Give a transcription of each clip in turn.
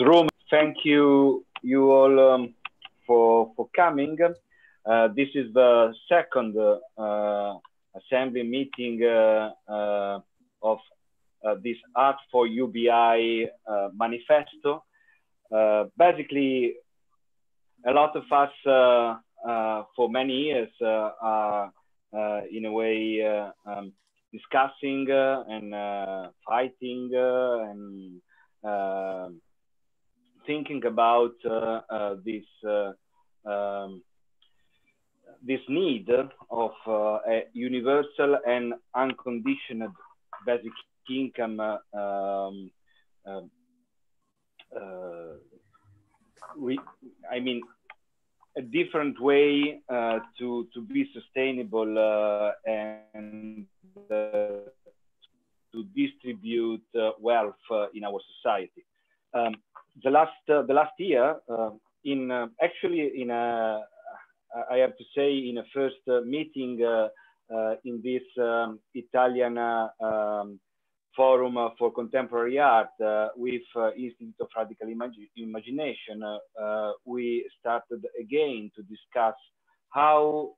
room. Thank you, you all, um, for for coming. Uh, this is the second uh, assembly meeting uh, uh of uh, this Art for UBI uh, manifesto. basically, a lot of us for many years are in a way um, discussing and fighting and thinking about uh, uh, this uh, um, this need of a universal and unconditional basic income um, we, I mean, a different way uh, to to be sustainable uh, and uh, to distribute wealth in our society. Um, the last uh, the last year uh, in uh, actually in a I have to say in a first meeting in this um, Italian um, forum for contemporary art with Institute of Radical Imag Imagination, we started again to discuss how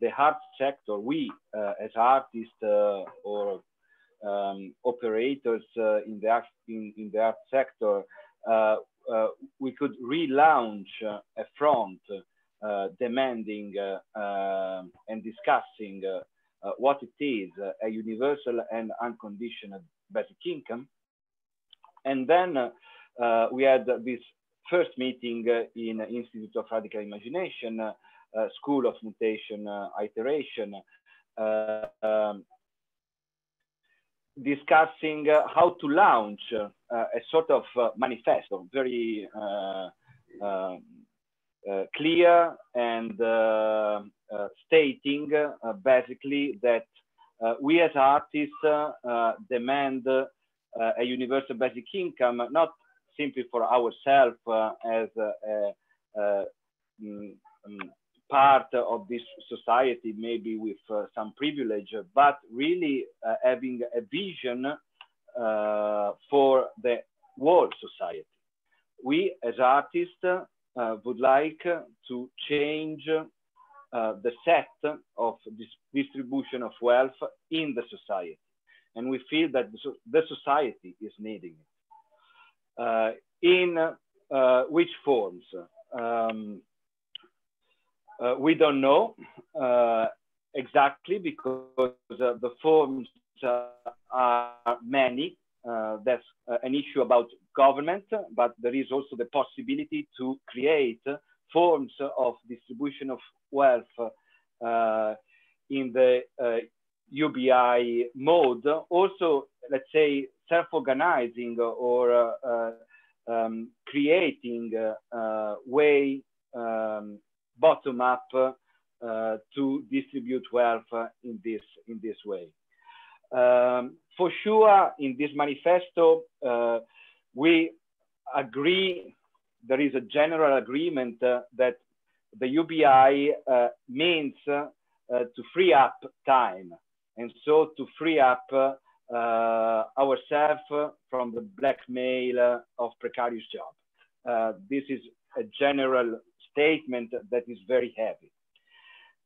the art sector, we uh, as artists uh, or um, operators uh, in the art in, in, the art sector Uh, uh, we could relaunch uh, a front uh, demanding and discussing what it is a universal and unconditional basic income. And then we had this first meeting in Institute of Radical Imagination, uh, School of Mutation uh, Iteration, uh, um, discussing uh, how to launch uh, a sort of uh, manifesto, very uh, uh, uh, clear and stating basically that we as artists demand a universal basic income, not simply for ourselves as a, a, mm, um, part of this society, maybe with uh, some privilege, but really uh, having a vision uh, for the world society. We as artists uh, would like to change uh, the set of this distribution of wealth in the society. And we feel that the society is needing it. Uh, in which forms? Um, uh, we don't know uh, exactly because uh, the forms are many. that's an issue about government, but there is also the possibility to create forms of distribution of wealth in the UBI mode. Also, let's say self-organizing or uh, um, creating uh, way um, bottom up uh, to distribute wealth in this in this way. Um, for sure, in this manifesto, uh, we agree. There is a general agreement uh, that the UBI uh, means uh, to free up time, and so to free up uh, ourselves from the blackmail of precarious job. this is a general statement that is very heavy.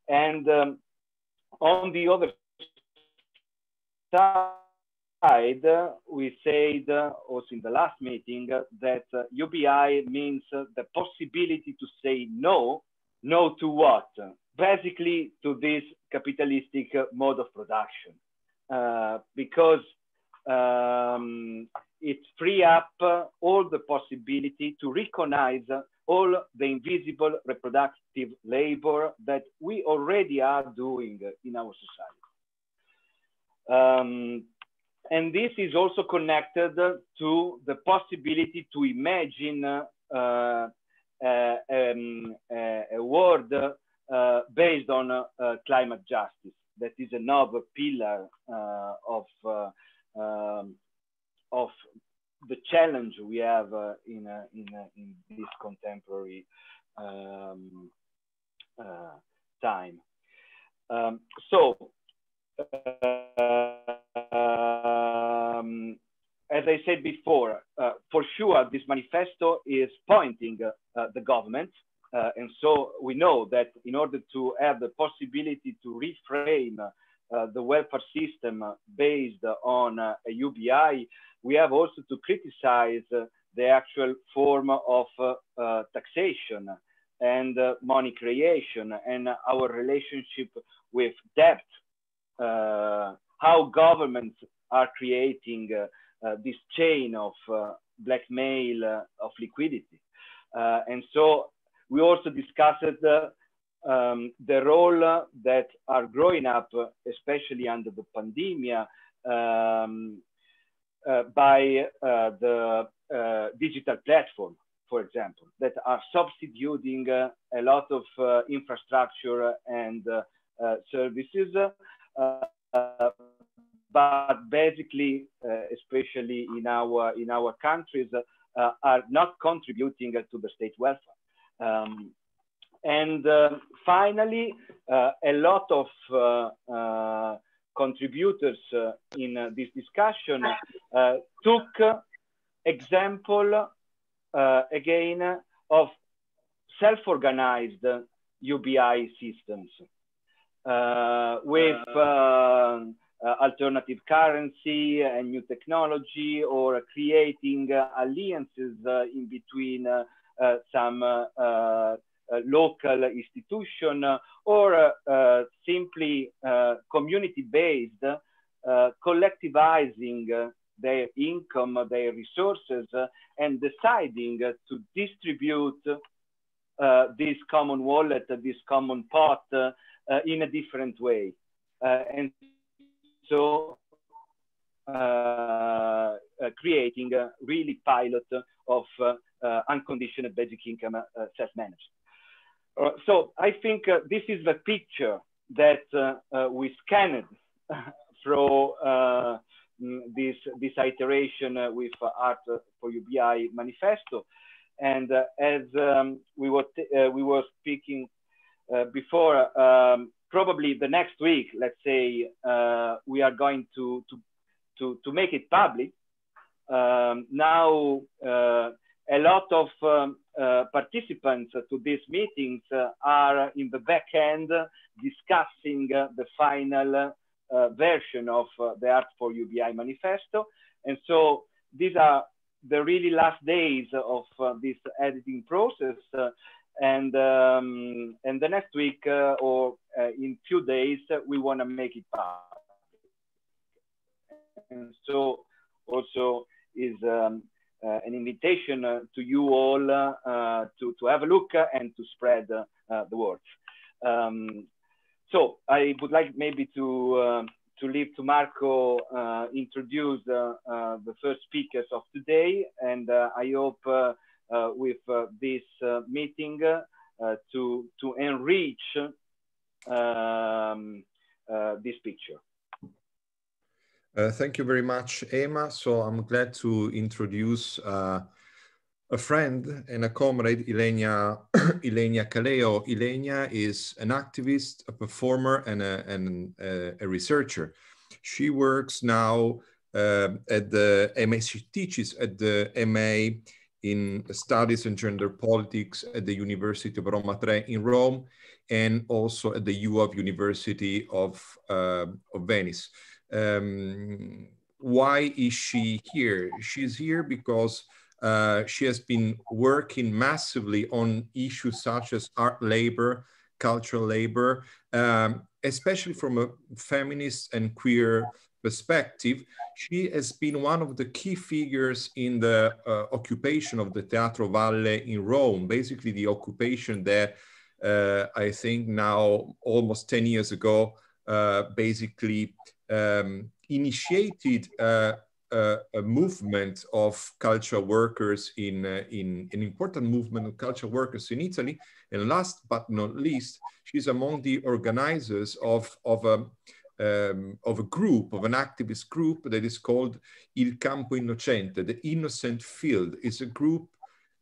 And um, on the other side, we said uh, also in the last meeting uh, that uh, UBI means the possibility to say no. No to what? Basically to this capitalistic mode of production. Uh, because um, it free up all the possibility to recognize all the invisible reproductive labor that we already are doing in our society. Um, and this is also connected to the possibility to imagine uh, uh, um, a world uh, based on uh, climate justice. That is another pillar uh, of, uh, um, of the challenge we have uh, in, uh, in, uh, in this contemporary um, uh, time. Um, so, um, as I said before, for sure, this manifesto is pointing the government. And so we know that in order to have the possibility to reframe uh, the welfare system based on a UBI, we have also to criticize the actual form of taxation and money creation and our relationship with debt, how governments are creating uh, uh, this chain of uh, blackmail uh, of liquidity. and so we also discussed um, the role that are growing up, especially under the pandemic, um, uh, by uh, the uh, digital platform, for example, that are substituting a lot of infrastructure and services but basically, uh, especially in our in our countries, uh, are not contributing to the state welfare. Um, and uh, finally, a lot of contributors in this discussion took example again of self-organized UBI systems uh, with uh, uh, alternative currency and new technology or creating uh, alliances uh, in between some local institution or simply community-based collectivizing their income, their resources, and deciding to distribute uh, this common wallet, this common pot uh, in a different way. Uh, and so uh, uh, creating a really pilot of uh, unconditional basic income self-managed. so I think this is the picture that we scanned through mm, this, this iteration with Art for UBI manifesto. And as um, we, were we were speaking before, um, probably the next week, let's say, uh, we are going to, to, to, to make it public. Um, now, uh, a lot of um, uh, participants to these meetings uh, are in the back end discussing uh, the final uh, version of the Art for UBI manifesto. And so these are the really last days of this editing process and um, and the next week uh, or uh, in few days uh, we want to make it public. And so also is um, uh, an invitation uh, to you all uh, to to have a look and to spread the word. Um, so I would like maybe to to leave to Marco introduce the first speakers of today, and I hope. Uh, with uh, this uh, meeting to, to enrich um, this picture. Uh, thank you very much, Emma. So I'm glad to introduce uh, a friend and a comrade, Ilenia, Ilenia Caleo. Ilenia is an activist, a performer, and a, and a, a researcher. She works now uh, at the MA, she teaches at the MA in studies in gender politics at the University of Roma Tre in Rome, and also at the IUAV University of, uh, of Venice. Um, why is she here? She's here because uh, she has been working massively on issues such as art labor, cultural labor, um, especially from a feminist and queer perspective, she has been one of the key figures in the uh, occupation of the Teatro Valle in Rome, basically the occupation that uh, I think now almost 10 years ago, uh, basically um, initiated uh, uh, a movement of cultural workers in, uh, in an important movement of cultural workers in Italy. And last but not least, she's among the organizers of, of a um, of a group, of an activist group that is called Il Campo Innocente, the innocent field. It's a group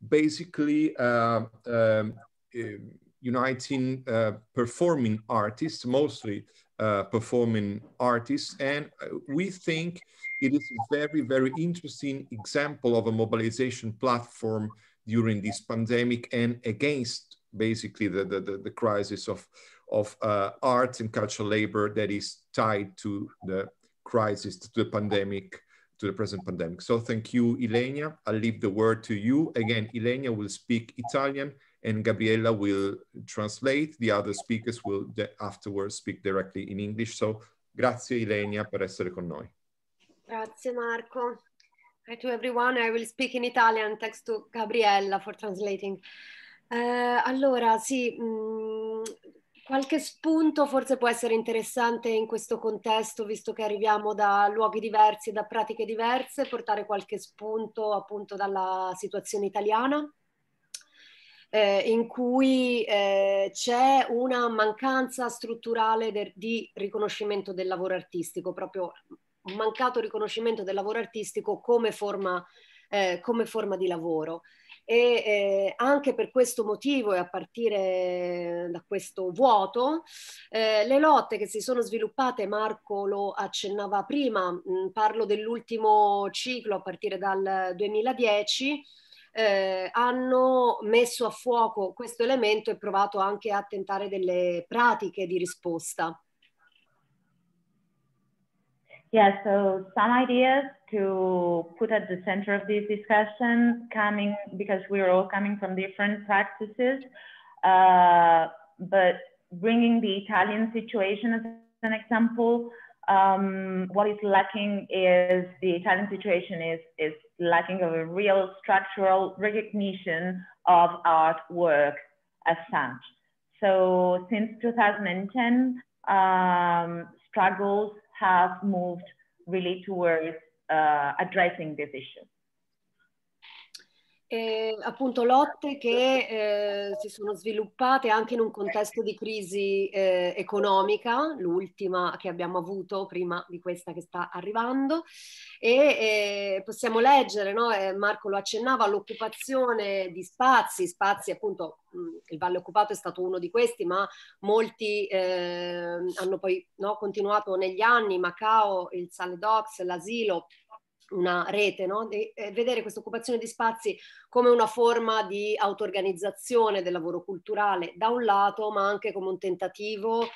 basically uh, um, uh, uniting uh, performing artists, mostly uh, performing artists. And we think it is a very, very interesting example of a mobilization platform during this pandemic and against basically the, the, the, the crisis of, of uh, arts and cultural labor that is tied to the crisis, to the pandemic, to the present pandemic. So thank you, Ilenia. I'll leave the word to you. Again, Ilenia will speak Italian and Gabriella will translate. The other speakers will afterwards speak directly in English. So grazie Ilenia per essere con noi. Grazie Marco. Hi to everyone. I will speak in Italian. Thanks to Gabriella for translating. Uh, allora, sì, mh, mm, qualche spunto forse può essere interessante in questo contesto, visto che arriviamo da luoghi diversi e da pratiche diverse, portare qualche spunto appunto dalla situazione italiana. Eh, in cui eh, c'è una mancanza strutturale de- di riconoscimento del lavoro artistico, proprio un mancato riconoscimento del lavoro artistico come forma, eh, come forma di lavoro. E eh, anche per questo motivo e a partire da questo vuoto, eh, le lotte che si sono sviluppate, Marco lo accennava prima, mh, parlo dell'ultimo ciclo a partire dal 2010, eh, hanno messo a fuoco questo elemento e provato anche a tentare delle pratiche di risposta. Yeah, so some ideas to put at the center of this discussion coming because we're all coming from different practices, uh, but bringing the Italian situation as an example, um, what is lacking is the Italian situation is, is lacking of a real structural recognition of artwork as such. So since 2010, um, struggles have moved really towards uh, addressing this issue. Eh, appunto lotte che eh, si sono sviluppate anche in un contesto di crisi eh, economica, l'ultima che abbiamo avuto prima di questa che sta arrivando e eh, possiamo leggere, no? Eh, Marco lo accennava, l'occupazione di spazi, spazi appunto il Valle Occupato è stato uno di questi, ma molti eh, hanno poi no, continuato negli anni, Macao, il Sale Docs, l'asilo, una rete, no? e, e vedere questa occupazione di spazi come una forma di auto-organizzazione del lavoro culturale da un lato, ma anche come un tentativo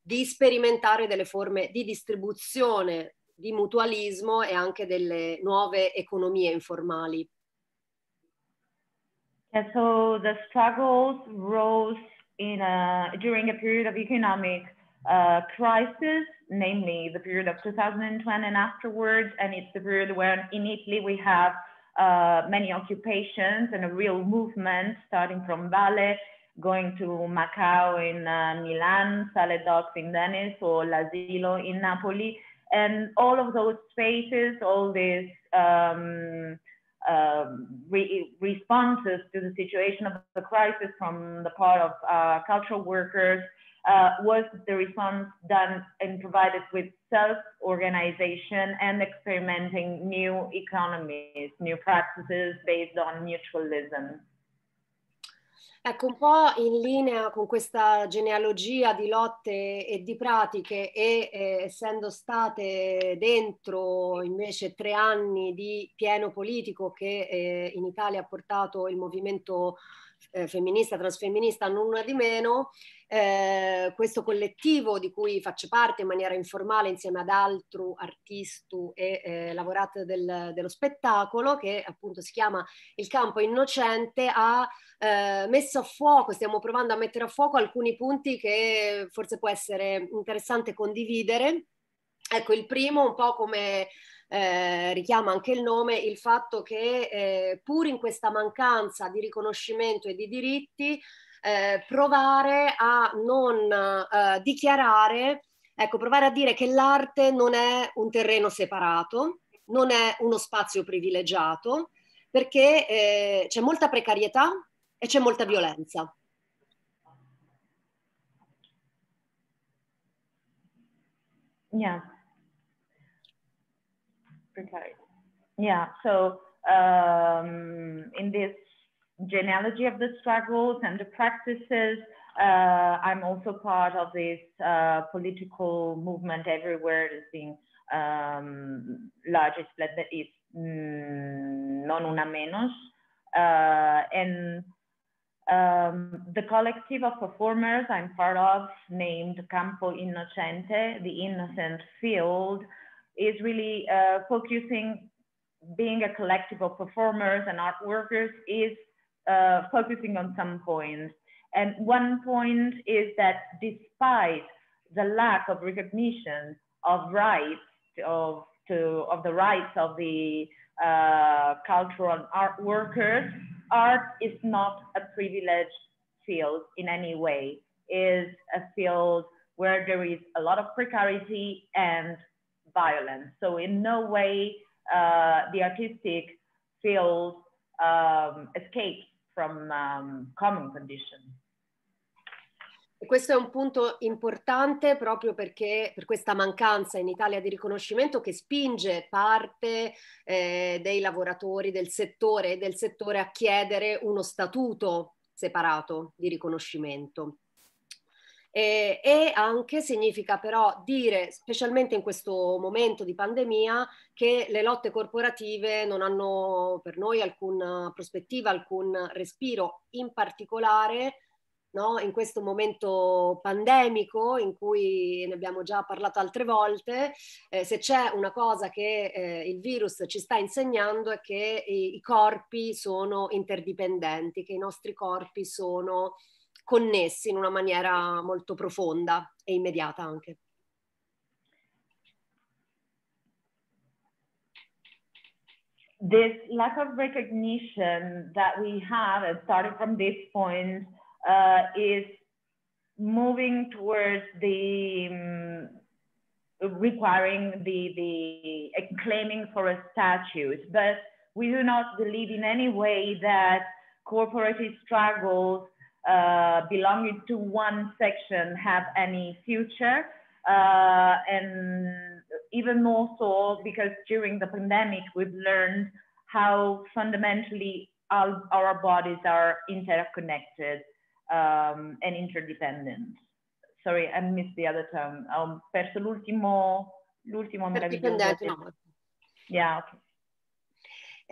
di sperimentare delle forme di distribuzione, di mutualismo e anche delle nuove economie informali. Yeah, so the struggles rose in a, during a period of economic uh, crisis, namely the period of 2020 and afterwards. And it's the period when in Italy we have uh, many occupations and a real movement starting from Valle, going to Macao in uh, Milan, Sale Docks in Venice, or L'Asilo in Napoli. And all of those spaces, all these um, um, re responses to the situation of the crisis from the part of uh, cultural workers, uh, was the response done and provided with self-organization and experimenting new economies, new practices based on mutualism. Ecco, un po' in linea con questa genealogia di lotte e di pratiche e eh, essendo state dentro invece tre anni di pieno politico che eh, in Italia ha portato il movimento eh, femminista, transfemminista, non una di meno, eh, questo collettivo di cui faccio parte in maniera informale insieme ad altri artisti e eh, lavorate del, dello spettacolo che appunto si chiama Il Campo Innocente ha eh, messo a fuoco, stiamo provando a mettere a fuoco alcuni punti che forse può essere interessante condividere. Ecco, il primo un po' come eh, richiama anche il nome, il fatto che eh, pur in questa mancanza di riconoscimento e di diritti, eh, provare a non eh, dichiarare, ecco, provare a dire che l'arte non è un terreno separato, non è uno spazio privilegiato, perché eh, c'è molta precarietà e c'è molta violenza. Yeah. Yeah. So um, in this genealogy of the struggles and the practices. Uh, I'm also part of this uh, political movement everywhere that's being um, largest that is mm, non una menos. Uh, and um, the collective of performers I'm part of, named Campo Innocente, the innocent field, is really uh, focusing, being a collective of performers and art workers is uh, focusing on some points. And one point is that despite the lack of recognition of rights of, to, of the rights of the uh, cultural art workers, art is not a privileged field in any way. Is a field where there is a lot of precarity and violence. So in no way uh, the artistic field um, escapes from um, common conditions. E questo è un punto importante proprio perché per questa mancanza in Italia di riconoscimento che spinge parte eh, dei lavoratori del settore del settore a chiedere uno statuto separato di riconoscimento. E, e, anche significa però dire, specialmente in questo momento di pandemia, che le lotte corporative non hanno per noi alcuna prospettiva, alcun respiro, in particolare no? in questo momento pandemico in cui ne abbiamo già parlato altre volte, eh, se c'è una cosa che eh, il virus ci sta insegnando è che i, i, corpi sono interdipendenti, che i nostri corpi sono connessi in una maniera molto profonda e immediata anche. This lack of recognition that we have, starting from this point, uh, is moving towards the um, requiring the, the claiming for a statute, but we do not believe in any way that corporate struggles uh, belonging to one section have any future. Uh, and even more so because during the pandemic, we've learned how fundamentally our, our bodies are interconnected um, and interdependent. Sorry, I missed the other term. Ho perso l'ultimo, l'ultimo meraviglioso. Yeah, okay.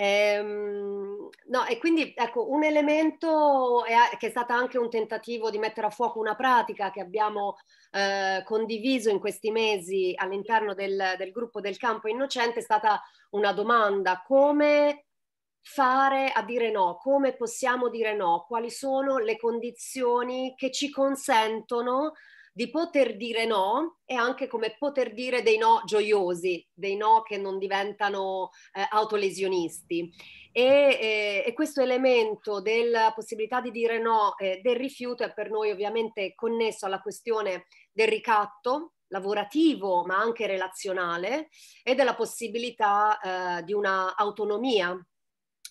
Ehm, no, e quindi ecco, un elemento è, che è stato anche un tentativo di mettere a fuoco una pratica che abbiamo eh, condiviso in questi mesi all'interno del, del gruppo del campo innocente è stata una domanda, come fare a dire no, come possiamo dire no, quali sono le condizioni che ci consentono di poter dire no e anche come poter dire dei no gioiosi, dei no che non diventano eh, autolesionisti. E, eh, e, questo elemento della possibilità di dire no eh, del rifiuto è per noi ovviamente connesso alla questione del ricatto lavorativo ma anche relazionale e della possibilità eh, di una autonomia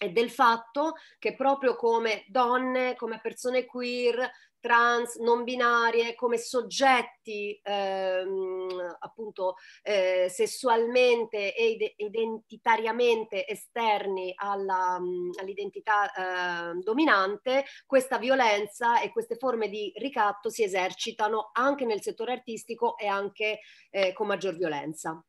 e del fatto che proprio come donne, come persone queer, trans, non binarie, come soggetti ehm, appunto eh, sessualmente e identitariamente esterni alla, all'identità eh, dominante, questa violenza e queste forme di ricatto si esercitano anche nel settore artistico e anche eh, con maggior violenza.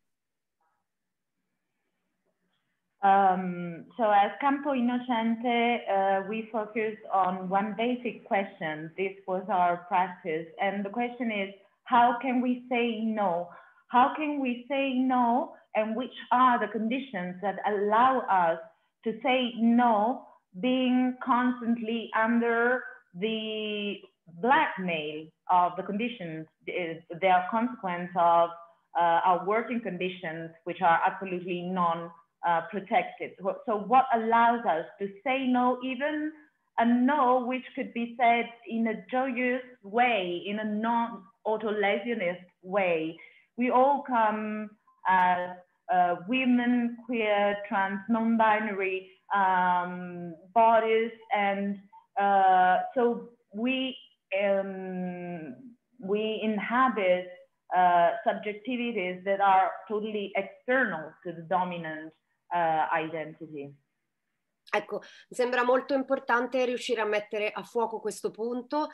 Um, so as Campo Innocente, uh, we focused on one basic question. This was our practice. And the question is, how can we say no? How can we say no? And which are the conditions that allow us to say no, being constantly under the blackmail of the conditions, they are consequence of uh, our working conditions, which are absolutely non uh, protected. So what allows us to say no, even a no which could be said in a joyous way, in a non-autolesionist way. We all come as uh, women, queer, trans, non-binary um, bodies, and uh, so we um, we inhabit uh, subjectivities that are totally external to the dominant uh, identity. Ecco, mi sembra molto importante riuscire a mettere a fuoco questo punto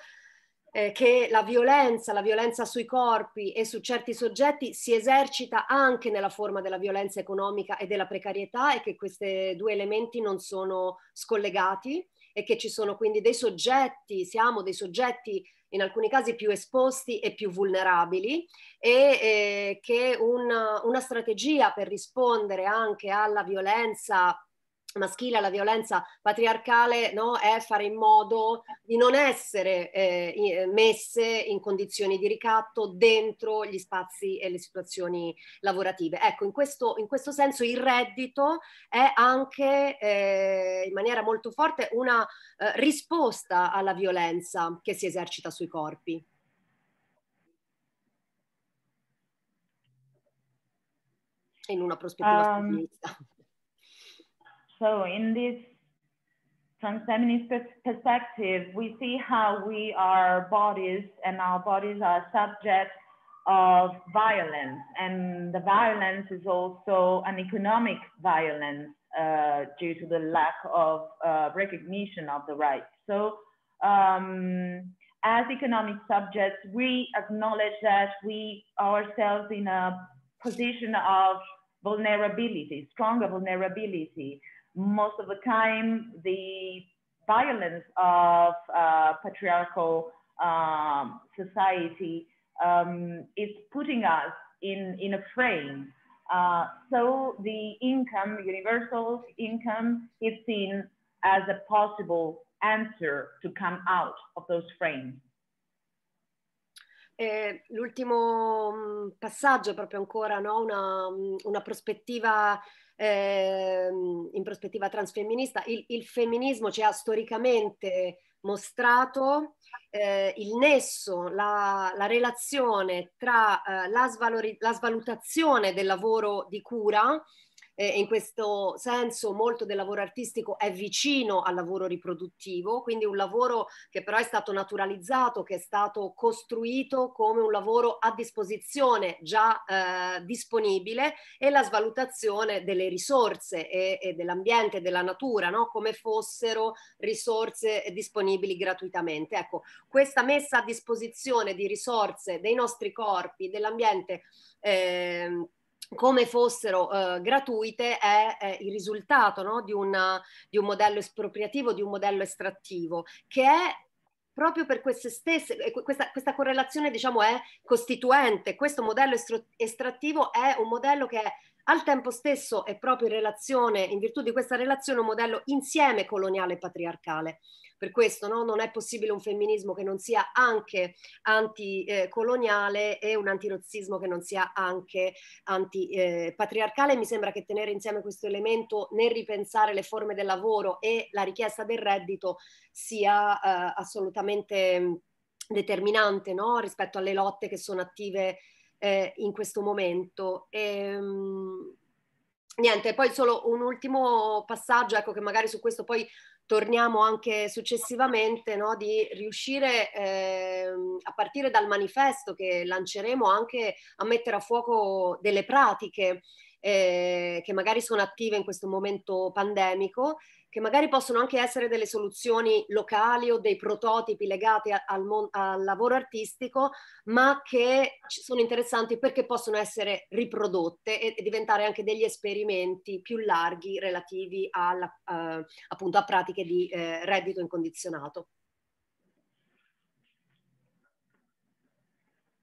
eh, che la violenza, la violenza sui corpi e su certi soggetti si esercita anche nella forma della violenza economica e della precarietà e che questi due elementi non sono scollegati e che ci sono quindi dei soggetti, siamo dei soggetti in alcuni casi più esposti e più vulnerabili e eh, che una, una strategia per rispondere anche alla violenza maschile alla violenza patriarcale no, è fare in modo di non essere eh, messe in condizioni di ricatto dentro gli spazi e le situazioni lavorative. Ecco, in questo, in questo senso il reddito è anche eh, in maniera molto forte una eh, risposta alla violenza che si esercita sui corpi. In una prospettiva um, femminista. So in this transfeminist perspective, we see how we are bodies and our bodies are subject of violence. And the violence is also an economic violence uh, due to the lack of uh, recognition of the rights. So um, as economic subjects, we acknowledge that we ourselves in a position of vulnerability, stronger vulnerability most of the time the violence of uh, patriarchal um, society um, is putting us in, in a frame. Uh, so the income, universal income, is seen as a possible answer to come out of those frames. Eh, l'ultimo mm, passaggio proprio ancora no? una, mm, una prospettiva eh, in prospettiva transfemminista, il, il, femminismo ci ha storicamente mostrato eh, il nesso, la, la relazione tra eh, la, svalori- la svalutazione del lavoro di cura eh, in questo senso molto del lavoro artistico è vicino al lavoro riproduttivo, quindi un lavoro che però è stato naturalizzato, che è stato costruito come un lavoro a disposizione già eh, disponibile e la svalutazione delle risorse e, e dell'ambiente, della natura, no? come fossero risorse disponibili gratuitamente. Ecco, questa messa a disposizione di risorse dei nostri corpi, dell'ambiente, eh, come fossero uh, gratuite è, è, il risultato no? di, una, di un modello espropriativo, di un modello estrattivo, che è proprio per queste stesse, questa, questa correlazione diciamo è costituente, questo modello estrattivo è un modello che è al tempo stesso è proprio in relazione, in virtù di questa relazione, un modello insieme coloniale e patriarcale. Per questo no? non è possibile un femminismo che non sia anche anticoloniale e un antirozzismo che non sia anche antipatriarcale. Eh, Mi sembra che tenere insieme questo elemento nel ripensare le forme del lavoro e la richiesta del reddito sia eh, assolutamente determinante no? rispetto alle lotte che sono attive eh, in questo momento. E, ehm, niente, poi solo un ultimo passaggio, ecco che magari su questo poi torniamo anche successivamente, no, di riuscire eh, a partire dal manifesto che lanceremo anche a mettere a fuoco delle pratiche eh, che magari sono attive in questo momento pandemico che magari possono anche essere delle soluzioni locali o dei prototipi legati al, mon- al lavoro artistico, ma che sono interessanti perché possono essere riprodotte e, e diventare anche degli esperimenti più larghi relativi alla, uh, appunto a pratiche di uh, reddito incondizionato.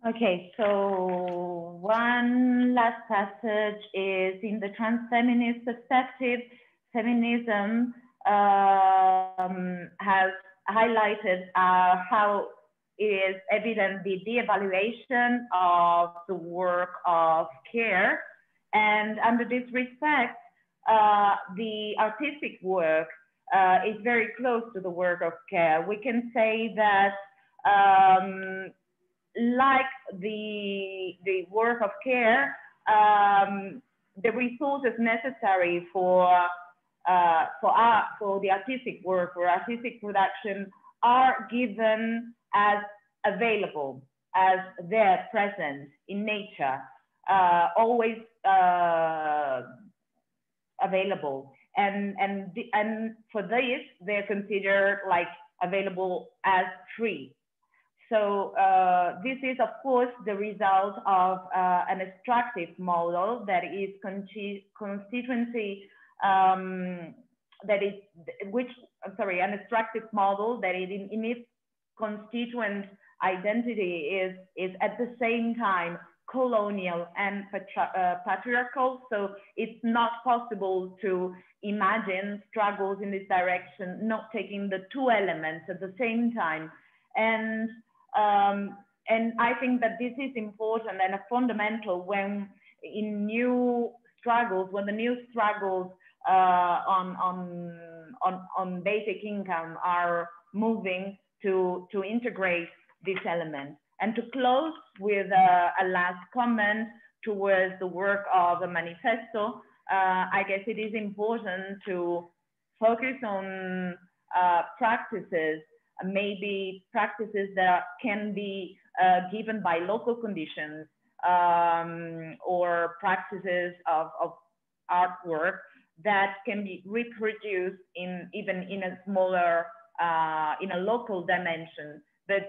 Okay, so one last passage is in the transfeminist perspective, feminism um, has highlighted uh, how it is evident the de-evaluation of the work of care. And under this respect, uh, the artistic work uh, is very close to the work of care. We can say that um, like the, the work of care, um, the resources necessary for uh, for art, for the artistic work, for artistic production are given as available, as they're present in nature, uh, always uh, available. And, and, the, and for this, they're considered like available as free. So uh, this is, of course, the result of uh, an extractive model that is constituency, um, that is, which, I'm sorry, an extractive model that it, in, its constituent identity is, is at the same time colonial and uh, patriarchal. So it's not possible to imagine struggles in this direction, not taking the two elements at the same time. And, um, and I think that this is important and a fundamental when in new struggles, when the new struggles on, on, on, on basic income are moving to, to integrate this element. And to close with a, a last comment towards the work of the manifesto, uh, I guess it is important to focus on uh, practices, maybe practices that can be uh, given by local conditions um, or practices of, of artwork that can be reproduced in even in a smaller, uh, in a local dimension. But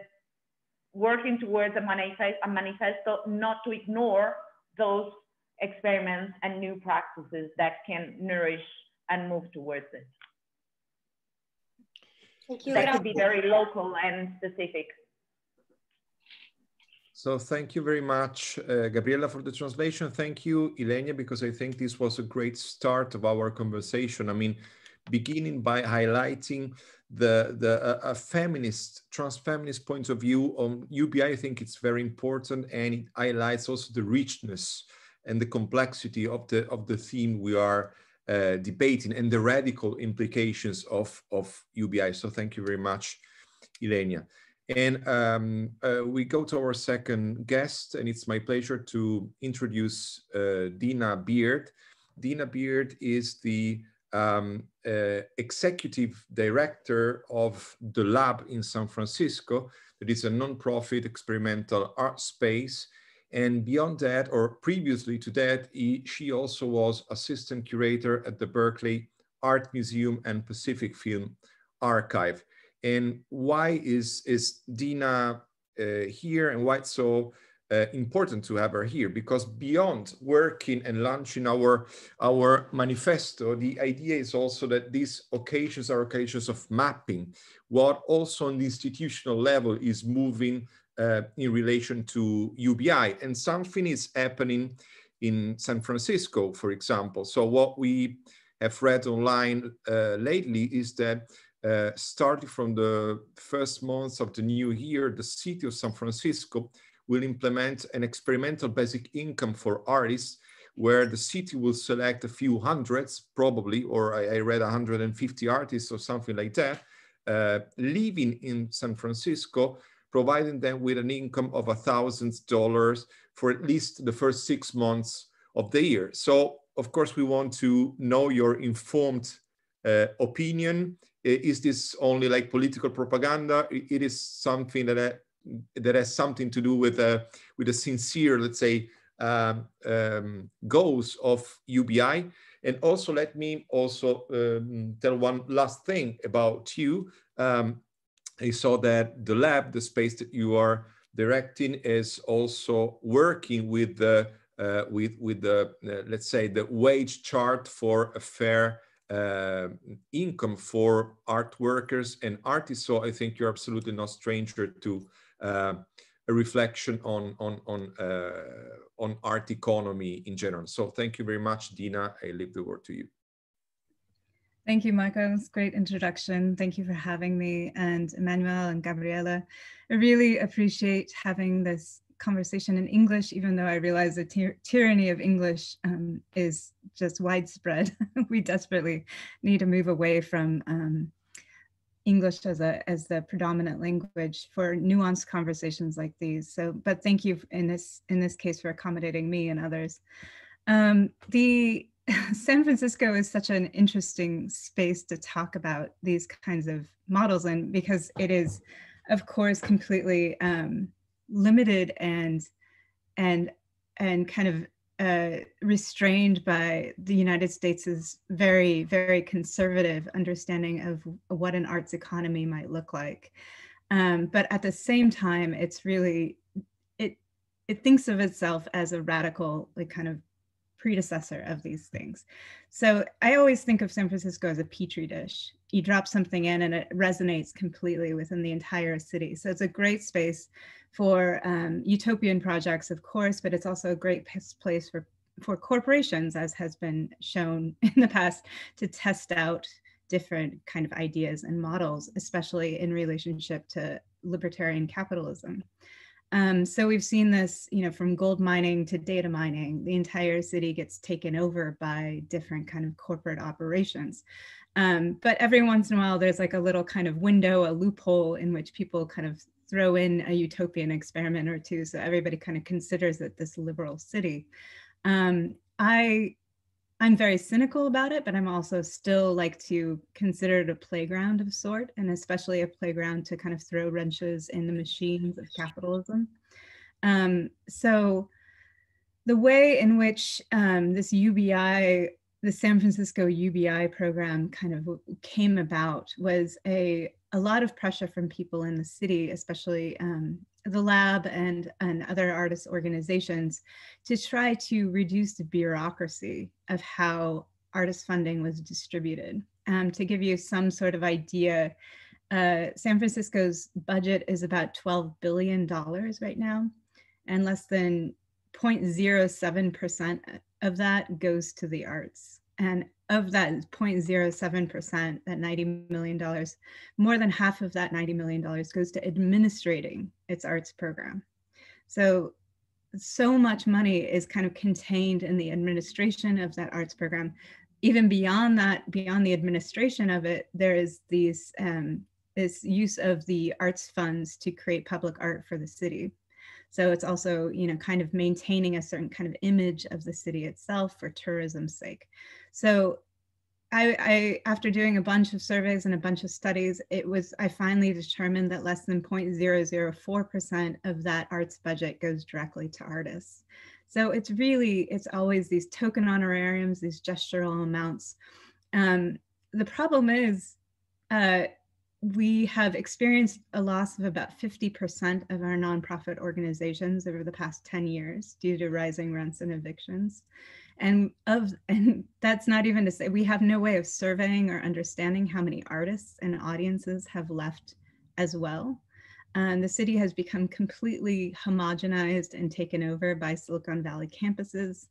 working towards a, manifest, a manifesto not to ignore those experiments and new practices that can nourish and move towards it. Thank you. That could be very local and specific. So thank you very much, uh, Gabriella, for the translation. Thank you, Ilenia, because I think this was a great start of our conversation. I mean, beginning by highlighting the the uh, a feminist trans-feminist point of view on UBI, I think it's very important, and it highlights also the richness and the complexity of the of the theme we are uh, debating and the radical implications of of UBI. So thank you very much, Ilenia. And um, uh, we go to our second guest, and it's my pleasure to introduce uh, Dena Beard. Dena Beard is the um, uh, executive director of the lab in San Francisco, that is a nonprofit experimental art space. And beyond that, or previously to that, he, she also was assistant curator at the Berkeley Art Museum and Pacific Film Archive. And why is, is Dena uh, here and why it's so uh, important to have her here? Because beyond working and launching our our manifesto the idea is also that these occasions are occasions of mapping. What also on the institutional level is moving uh, in relation to UBI and something is happening in San Francisco for example. So what we have read online uh, lately is that uh, starting from the first months of the new year, the city of San Francisco will implement an experimental basic income for artists where the city will select a few hundreds, probably, or I, I read 150 artists or something like that, uh, living in San Francisco, providing them with an income of a thousand dollars for at least the first six months of the year. So, of course, we want to know your informed uh, opinion. Is this only like political propaganda? It is something that uh, that has something to do with a with a sincere, let's say, um, um, goals of UBI. And also, let me also um, tell one last thing about you. Um, I saw that the lab, the space that you are directing, is also working with the uh, with with the uh, let's say the wage chart for a fair uh, income for art workers and artists. So I think you're absolutely not stranger to uh, a reflection on on on uh, on art economy in general. So thank you very much, Dena. I leave the word to you. Thank you, Michael. It's great introduction. Thank you for having me and Emmanuel and Gabriella. I really appreciate having this conversation in English, even though I realize the ty tyranny of English um, is just widespread. we desperately need to move away from um, English as a as the predominant language for nuanced conversations like these. So, but thank you in this in this case for accommodating me and others. Um, the San Francisco is such an interesting space to talk about these kinds of models in because it is, of course, completely um, limited and and and kind of uh, restrained by the United States' very, very conservative understanding of what an arts economy might look like. Um, but at the same time, it's really, it, it thinks of itself as a radical, like kind of predecessor of these things. So I always think of San Francisco as a petri dish. You drop something in and it resonates completely within the entire city. So it's a great space for um, utopian projects, of course, but it's also a great place for for corporations, as has been shown in the past, to test out different kind of ideas and models, especially in relationship to libertarian capitalism. Um, so we've seen this, you know, from gold mining to data mining, the entire city gets taken over by different kind of corporate operations. Um, but every once in a while, there's like a little kind of window, a loophole in which people kind of throw in a utopian experiment or two. So everybody kind of considers it this liberal city. Um, I I'm very cynical about it, but I'm also still like to consider it a playground of sort, and especially a playground to kind of throw wrenches in the machines of capitalism. Um, so the way in which um, this UBI, the San Francisco UBI program kind of came about was a, a lot of pressure from people in the city, especially um, the lab and, and other artist organizations to try to reduce the bureaucracy of how artist funding was distributed. Um, to give you some sort of idea, uh, San Francisco's budget is about $12 billion right now, and less than 0.07% of that goes to the arts. And of that 0.07%, that $90 million, more than half of that $90 million goes to administrating its arts program. So, so much money is kind of contained in the administration of that arts program. Even beyond that, beyond the administration of it, there is these um, this use of the arts funds to create public art for the city. So it's also, you know, kind of maintaining a certain kind of image of the city itself for tourism's sake. So I, I, after doing a bunch of surveys and a bunch of studies, it was I finally determined that less than 0.004% of that arts budget goes directly to artists. So it's really it's always these token honorariums, these gestural amounts. Um, the problem is uh, we have experienced a loss of about 50% of our nonprofit organizations over the past 10 years due to rising rents and evictions and of and that's not even to say we have no way of surveying or understanding how many artists and audiences have left as well. Um, the city has become completely homogenized and taken over by silicon valley campuses.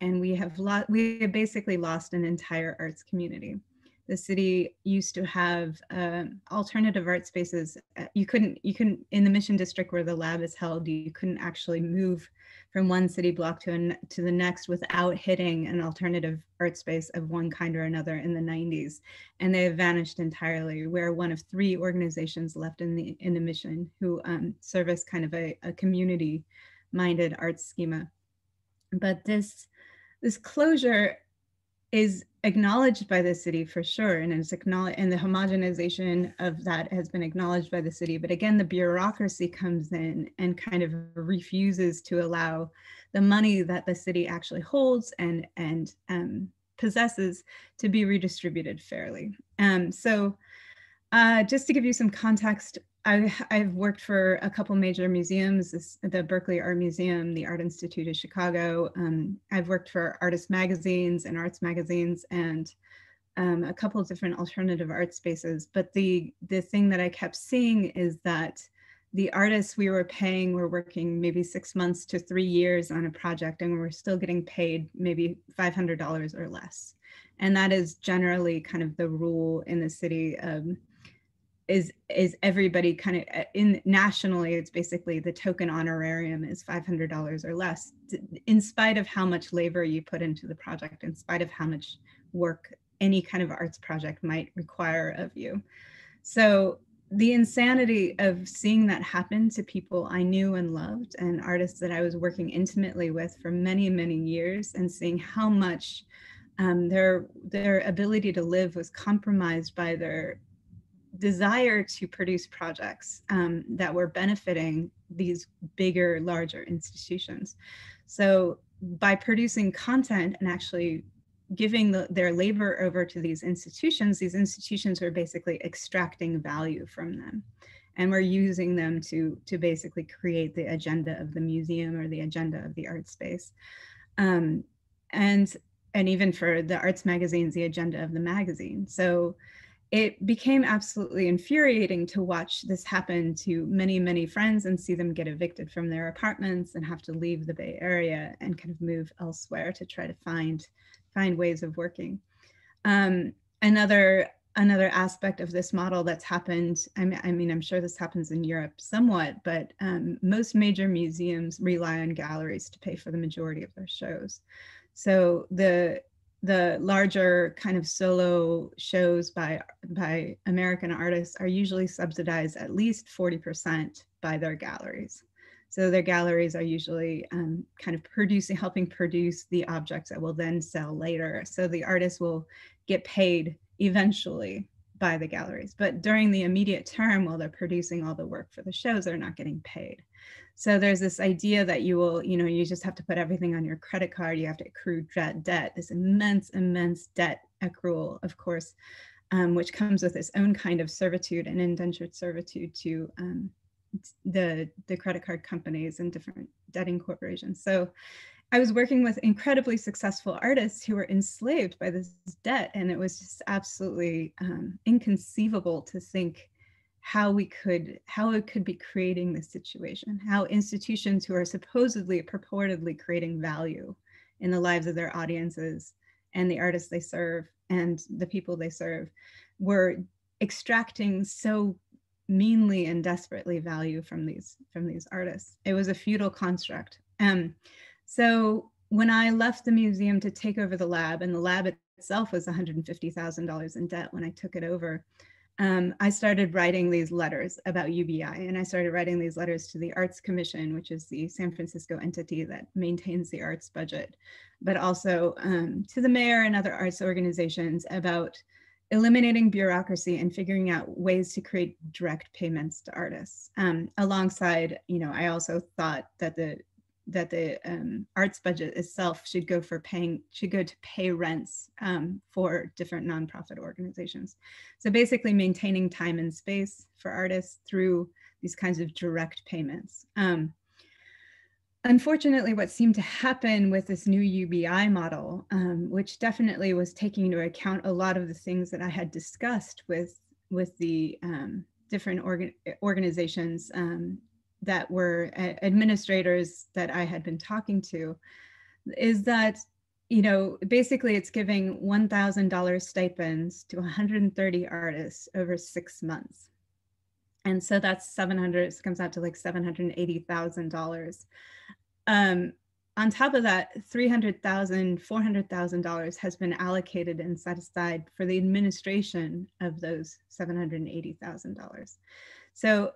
And we have lost we have basically lost an entire arts community the city used to have uh, alternative art spaces uh, you couldn't you couldn't in the mission district where the lab is held you couldn't actually move from one city block to, an, to the next without hitting an alternative art space of one kind or another in the 90s. And they have vanished entirely. We're one of three organizations left in the, in the mission who um, service kind of a, a community minded arts schema. But this, this closure is acknowledged by the city for sure and it's acknowledged and the homogenization of that has been acknowledged by the city. But again the bureaucracy comes in and kind of refuses to allow the money that the city actually holds and and um, possesses to be redistributed fairly. Um, so uh, just to give you some context I, have worked for a couple major museums, the Berkeley Art Museum, the Art Institute of Chicago. Um, I've worked for artist magazines and arts magazines and um, a couple of different alternative art spaces. But the, the thing that I kept seeing is that the artists we were paying were working maybe six months to three years on a project and we're still getting paid maybe $500 or less. And that is generally kind of the rule in the city. Um, is is everybody kind of uh, in nationally it's basically the token honorarium is $500 or less in spite of how much labor you put into the project in spite of how much work any kind of arts project might require of you. So the insanity of seeing that happen to people I knew and loved and artists that I was working intimately with for many, many years and seeing how much um, their their ability to live was compromised by their desire to produce projects um, that were benefiting these bigger, larger institutions. So by producing content and actually giving the, their labor over to these institutions, these institutions were basically extracting value from them. and we're using them to to basically create the agenda of the museum or the agenda of the art space um, and and even for the arts magazines the agenda of the magazine so it became absolutely infuriating to watch this happen to many many friends and see them get evicted from their apartments and have to leave the bay area and kind of move elsewhere to try to find find ways of working. Um, another another aspect of this model that's happened I mean, I mean i'm sure this happens in europe somewhat but um, most major museums rely on galleries to pay for the majority of their shows. So the the larger kind of solo shows by by american artists are usually subsidized at least 40% by their galleries. So their galleries are usually um, kind of producing helping produce the objects that will then sell later. So the artists will get paid eventually by the galleries. But during the immediate term, while they're producing all the work for the shows, they're not getting paid. So there's this idea that you will, you know, you just have to put everything on your credit card. You have to accrue debt, debt this immense, immense debt accrual, of course, um, which comes with its own kind of servitude and indentured servitude to um, the the credit card companies and different debting corporations. So I was working with incredibly successful artists who were enslaved by this debt. And it was just absolutely um, inconceivable to think how we could, how it could be creating this situation, how institutions who are supposedly, purportedly creating value in the lives of their audiences and the artists they serve and the people they serve were extracting so meanly and desperately value from these from these artists. It was a feudal construct. Um, so when I left the museum to take over the lab, and the lab itself was $150,000 in debt when I took it over, um, I started writing these letters about UBI. And I started writing these letters to the Arts Commission, which is the San Francisco entity that maintains the arts budget, but also um, to the mayor and other arts organizations about eliminating bureaucracy and figuring out ways to create direct payments to artists. Um, alongside, you know, I also thought that the that the um, arts budget itself should go for paying should go to pay rents um, for different nonprofit organizations. So basically, maintaining time and space for artists through these kinds of direct payments. Um, unfortunately, what seemed to happen with this new UBI model, um, which definitely was taking into account a lot of the things that I had discussed with with the um, different organ organizations um, that were administrators that I had been talking to is that you know basically it's giving $1000 stipends to 130 artists over six months. And so that's 700 it comes out to like $780000 um, on top of that $300000 $400000 has been allocated and set aside for the administration of those $780000 so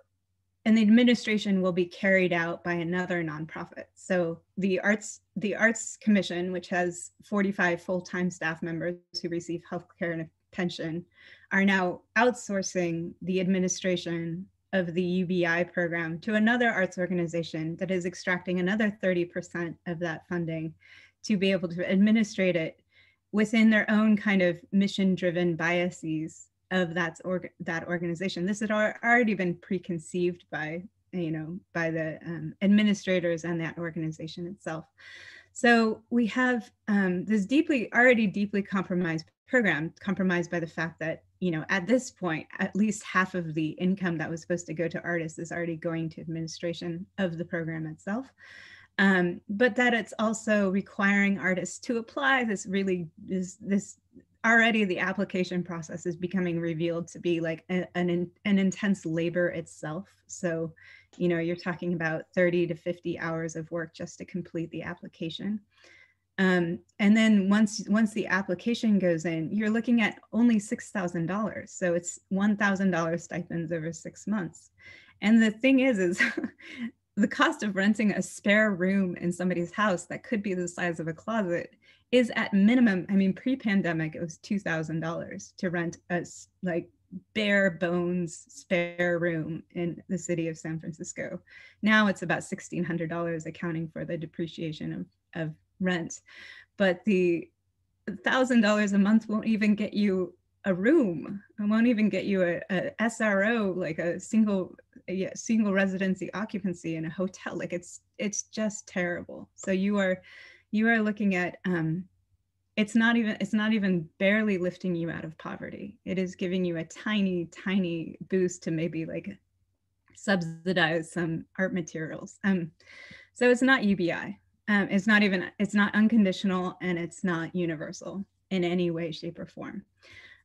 and the administration will be carried out by another nonprofit. So the Arts the Arts Commission, which has 45 full-time staff members who receive health care and a pension, are now outsourcing the administration of the UBI program to another arts organization that is extracting another 30% of that funding to be able to administrate it within their own kind of mission-driven biases of that org- that organization. This had already been preconceived by you know by the um, administrators and that organization itself. So we have um, this deeply already deeply compromised program, compromised by the fact that you know at this point at least half of the income that was supposed to go to artists is already going to administration of the program itself. Um, but that it's also requiring artists to apply this really this this already the application process is becoming revealed to be like a, an, an intense labor itself. So, you know, you're talking about 30 to 50 hours of work just to complete the application. Um, and then once once the application goes in, you're looking at only six thousand dollars. So it's one thousand dollars stipends over six months. And the thing is, is the cost of renting a spare room in somebody's house that could be the size of a closet is at minimum, I mean, pre-pandemic, it was $2,000 to rent a like bare bones spare room in the city of San Francisco. Now it's about $1,600 accounting for the depreciation of, of rent. But the $1,000 a month won't even get you a room. It won't even get you a, a SRO, like a single yeah, single residency occupancy in a hotel. Like it's it's just terrible. So you are you are looking at um, it's not even it's not even barely lifting you out of poverty. It is giving you a tiny tiny boost to maybe like subsidize some art materials. Um, so it's not UBI. Um, it's not even it's not unconditional and it's not universal in any way, shape, or form.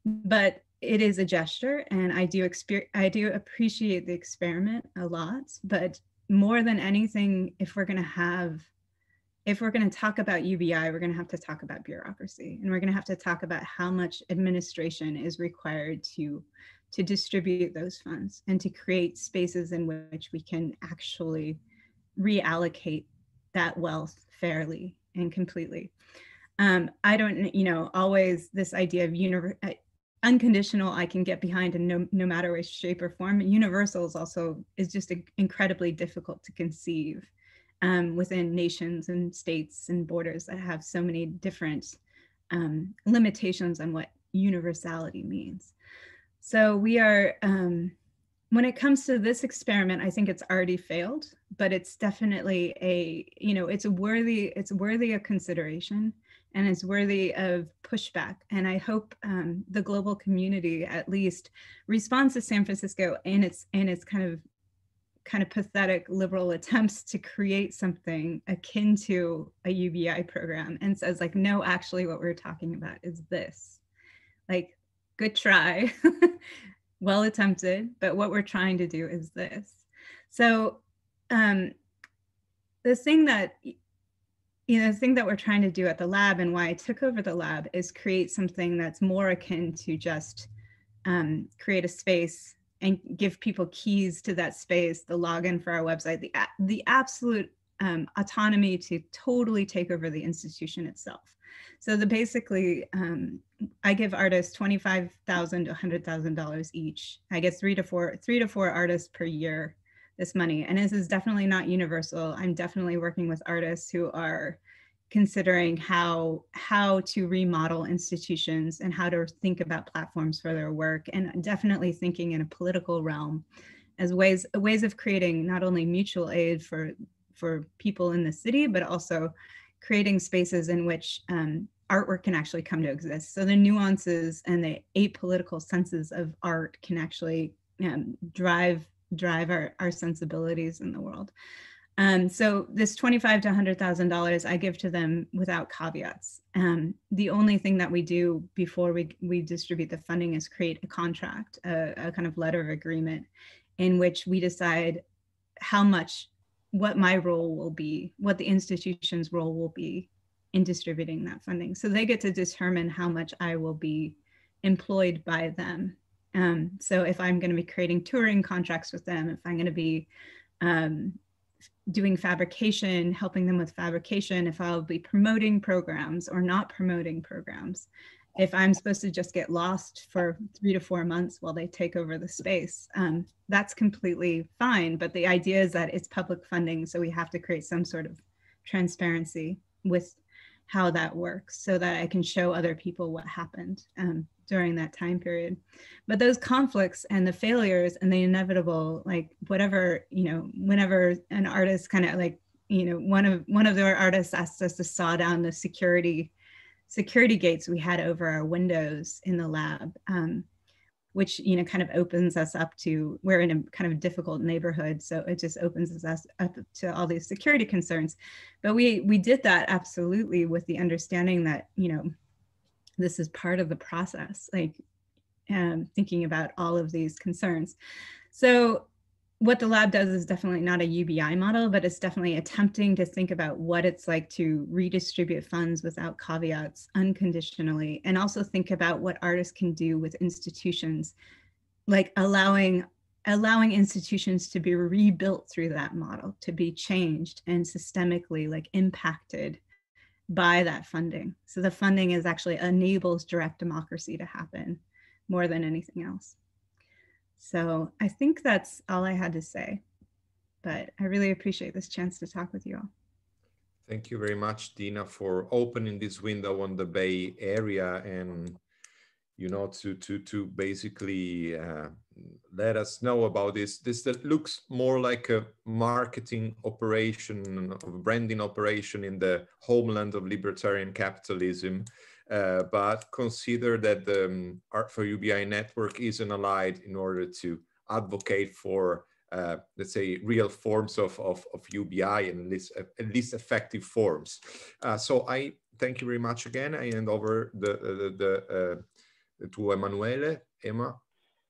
But it is a gesture and I do exper- I do appreciate the experiment a lot, but more than anything, if we're gonna have if we're going to talk about UBI, we're going to have to talk about bureaucracy and we're going to have to talk about how much administration is required to to distribute those funds and to create spaces in which we can actually reallocate that wealth fairly and completely. Um, I don't, you know, always this idea of uh, unconditional I can get behind in no, no matter way, shape or form. Universal is also is just a, incredibly difficult to conceive um, within nations and states and borders that have so many different um, limitations on what universality means. So we are, um, when it comes to this experiment, I think it's already failed, but it's definitely a, you know, it's worthy, it's worthy of consideration and it's worthy of pushback. And I hope um, the global community at least responds to San Francisco and its and its kind of kind of pathetic liberal attempts to create something akin to a UBI program and says like, no, actually what we're talking about is this. Like, good try, well attempted, but what we're trying to do is this. So um, the thing that you know, the thing that we're trying to do at the lab and why I took over the lab is create something that's more akin to just um, create a space and give people keys to that space, the login for our website, the, the absolute um, autonomy to totally take over the institution itself. So the basically, um, I give artists twenty-five thousand to hundred thousand dollars each. I get three to four, three to four artists per year this money. And this is definitely not universal. I'm definitely working with artists who are considering how how to remodel institutions and how to think about platforms for their work and definitely thinking in a political realm as ways ways of creating not only mutual aid for for people in the city but also creating spaces in which um, artwork can actually come to exist so the nuances and the apolitical senses of art can actually um, drive drive our, our sensibilities in the world. Um, so this twenty-five to hundred thousand dollars I give to them without caveats. Um, the only thing that we do before we we distribute the funding is create a contract, a, a kind of letter of agreement, in which we decide how much, what my role will be, what the institution's role will be in distributing that funding. So they get to determine how much I will be employed by them um, so if I'm going to be creating touring contracts with them, if I'm going to be um, doing fabrication, helping them with fabrication, if I'll be promoting programs or not promoting programs, if I'm supposed to just get lost for three to four months while they take over the space, um, that's completely fine. But the idea is that it's public funding, so we have to create some sort of transparency with how that works so that I can show other people what happened. Um, during that time period. But those conflicts and the failures and the inevitable like whatever you know whenever an artist kind of like you know one of one of their artists asked us to saw down the security security gates we had over our windows in the lab um, which you know kind of opens us up to we're in a kind of difficult neighborhood so it just opens us up to all these security concerns. But we we did that absolutely with the understanding that you know this is part of the process, like um, thinking about all of these concerns. So what the lab does is definitely not a UBI model, but it's definitely attempting to think about what it's like to redistribute funds without caveats unconditionally, and also think about what artists can do with institutions, like allowing allowing institutions to be rebuilt through that model, to be changed and systemically like impacted by that funding. So the funding is actually enables direct democracy to happen more than anything else. So I think that's all I had to say, but I really appreciate this chance to talk with you all. Thank you very much, Dena, for opening this window on the Bay Area and you know to to to basically uh, let us know about this. This that looks more like a marketing operation, a branding operation in the homeland of libertarian capitalism. Uh, but consider that the um, Art for UBI network is an ally in order to advocate for, uh, let's say, real forms of, of, of UBI and at least, at least effective forms. Uh, so I thank you very much again. I hand over the, the, the uh, to Emanuele, Emma.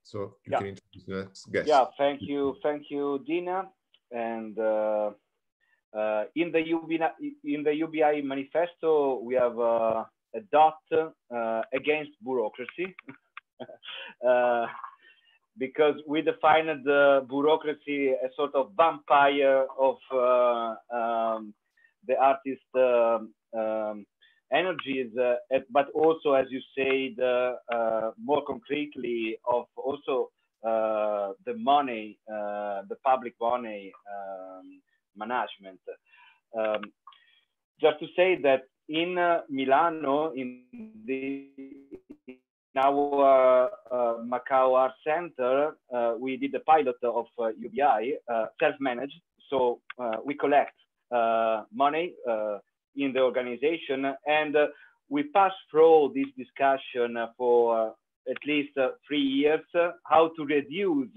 So you yeah. can introduce the next guest. Yeah, thank you, thank you, Dena. And uh, uh, in the UBI in the UBI manifesto, we have uh, a dot uh, against bureaucracy. Uh, because we defined the bureaucracy as sort of vampire of uh, um, the artist um, um, energies, uh, but also, as you said, uh, more concretely, of also uh, the money, the public money um, management. Um, just to say that in Milano, in the in our uh, Macao Art Center, uh, we did a pilot of uh, UBI, self-managed. So we collect money in the organization. And uh, we passed through this discussion for uh, at least uh, three years, how to reduce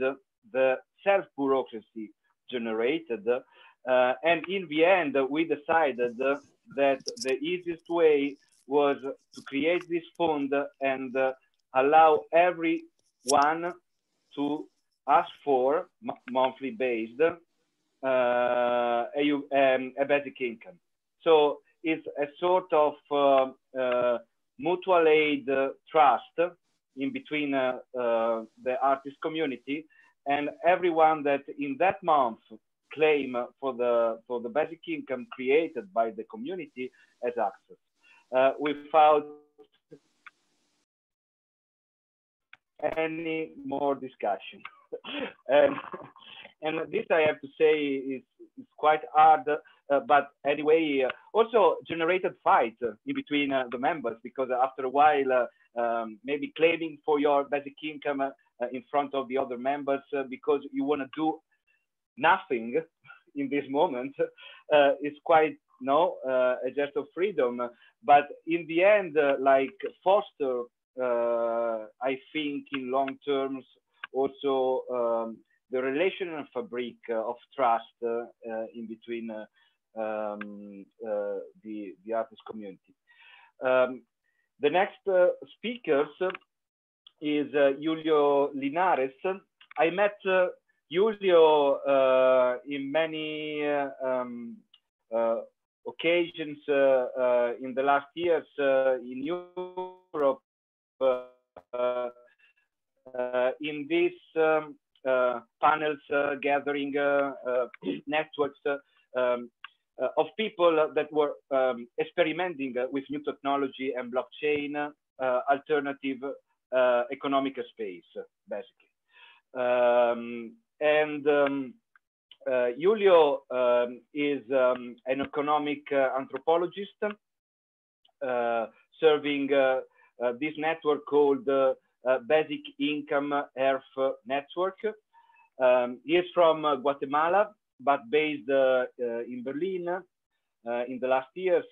the self-bureaucracy generated. and in the end, we decided that the easiest way was to create this fund and allow everyone to ask for monthly based uh, a, um, a, basic income. So it's a sort of uh, uh, mutual aid trust in between uh, the artist community. And everyone that in that month claim for the for the basic income created by the community has access. Uh, without any more discussion. And and this i have to say is, is quite hard uh, but anyway, uh, also generated fight in between uh, the members because after a while, um, maybe claiming for your basic income in front of the other members because you want to do nothing in this moment uh, is quite no uh, a gesture of freedom. But in the end uh, like foster i think in long terms also um, the relational fabric of trust in between um, uh, the, the artist community. Um, the next uh, speakers is uh, Julio Linares. I met Julio in many um, occasions in the last years in Europe uh, in these um, uh, panels, uh, gathering networks, um, uh, of people that were um, experimenting with new technology and blockchain uh, alternative uh, economic space, basically. Um, and um, uh, Julio um, is um, an economic uh, anthropologist uh, serving this network called Basic Income Earth Network. Um, he is from Guatemala, but based uh, uh, in Berlin uh, in the last years.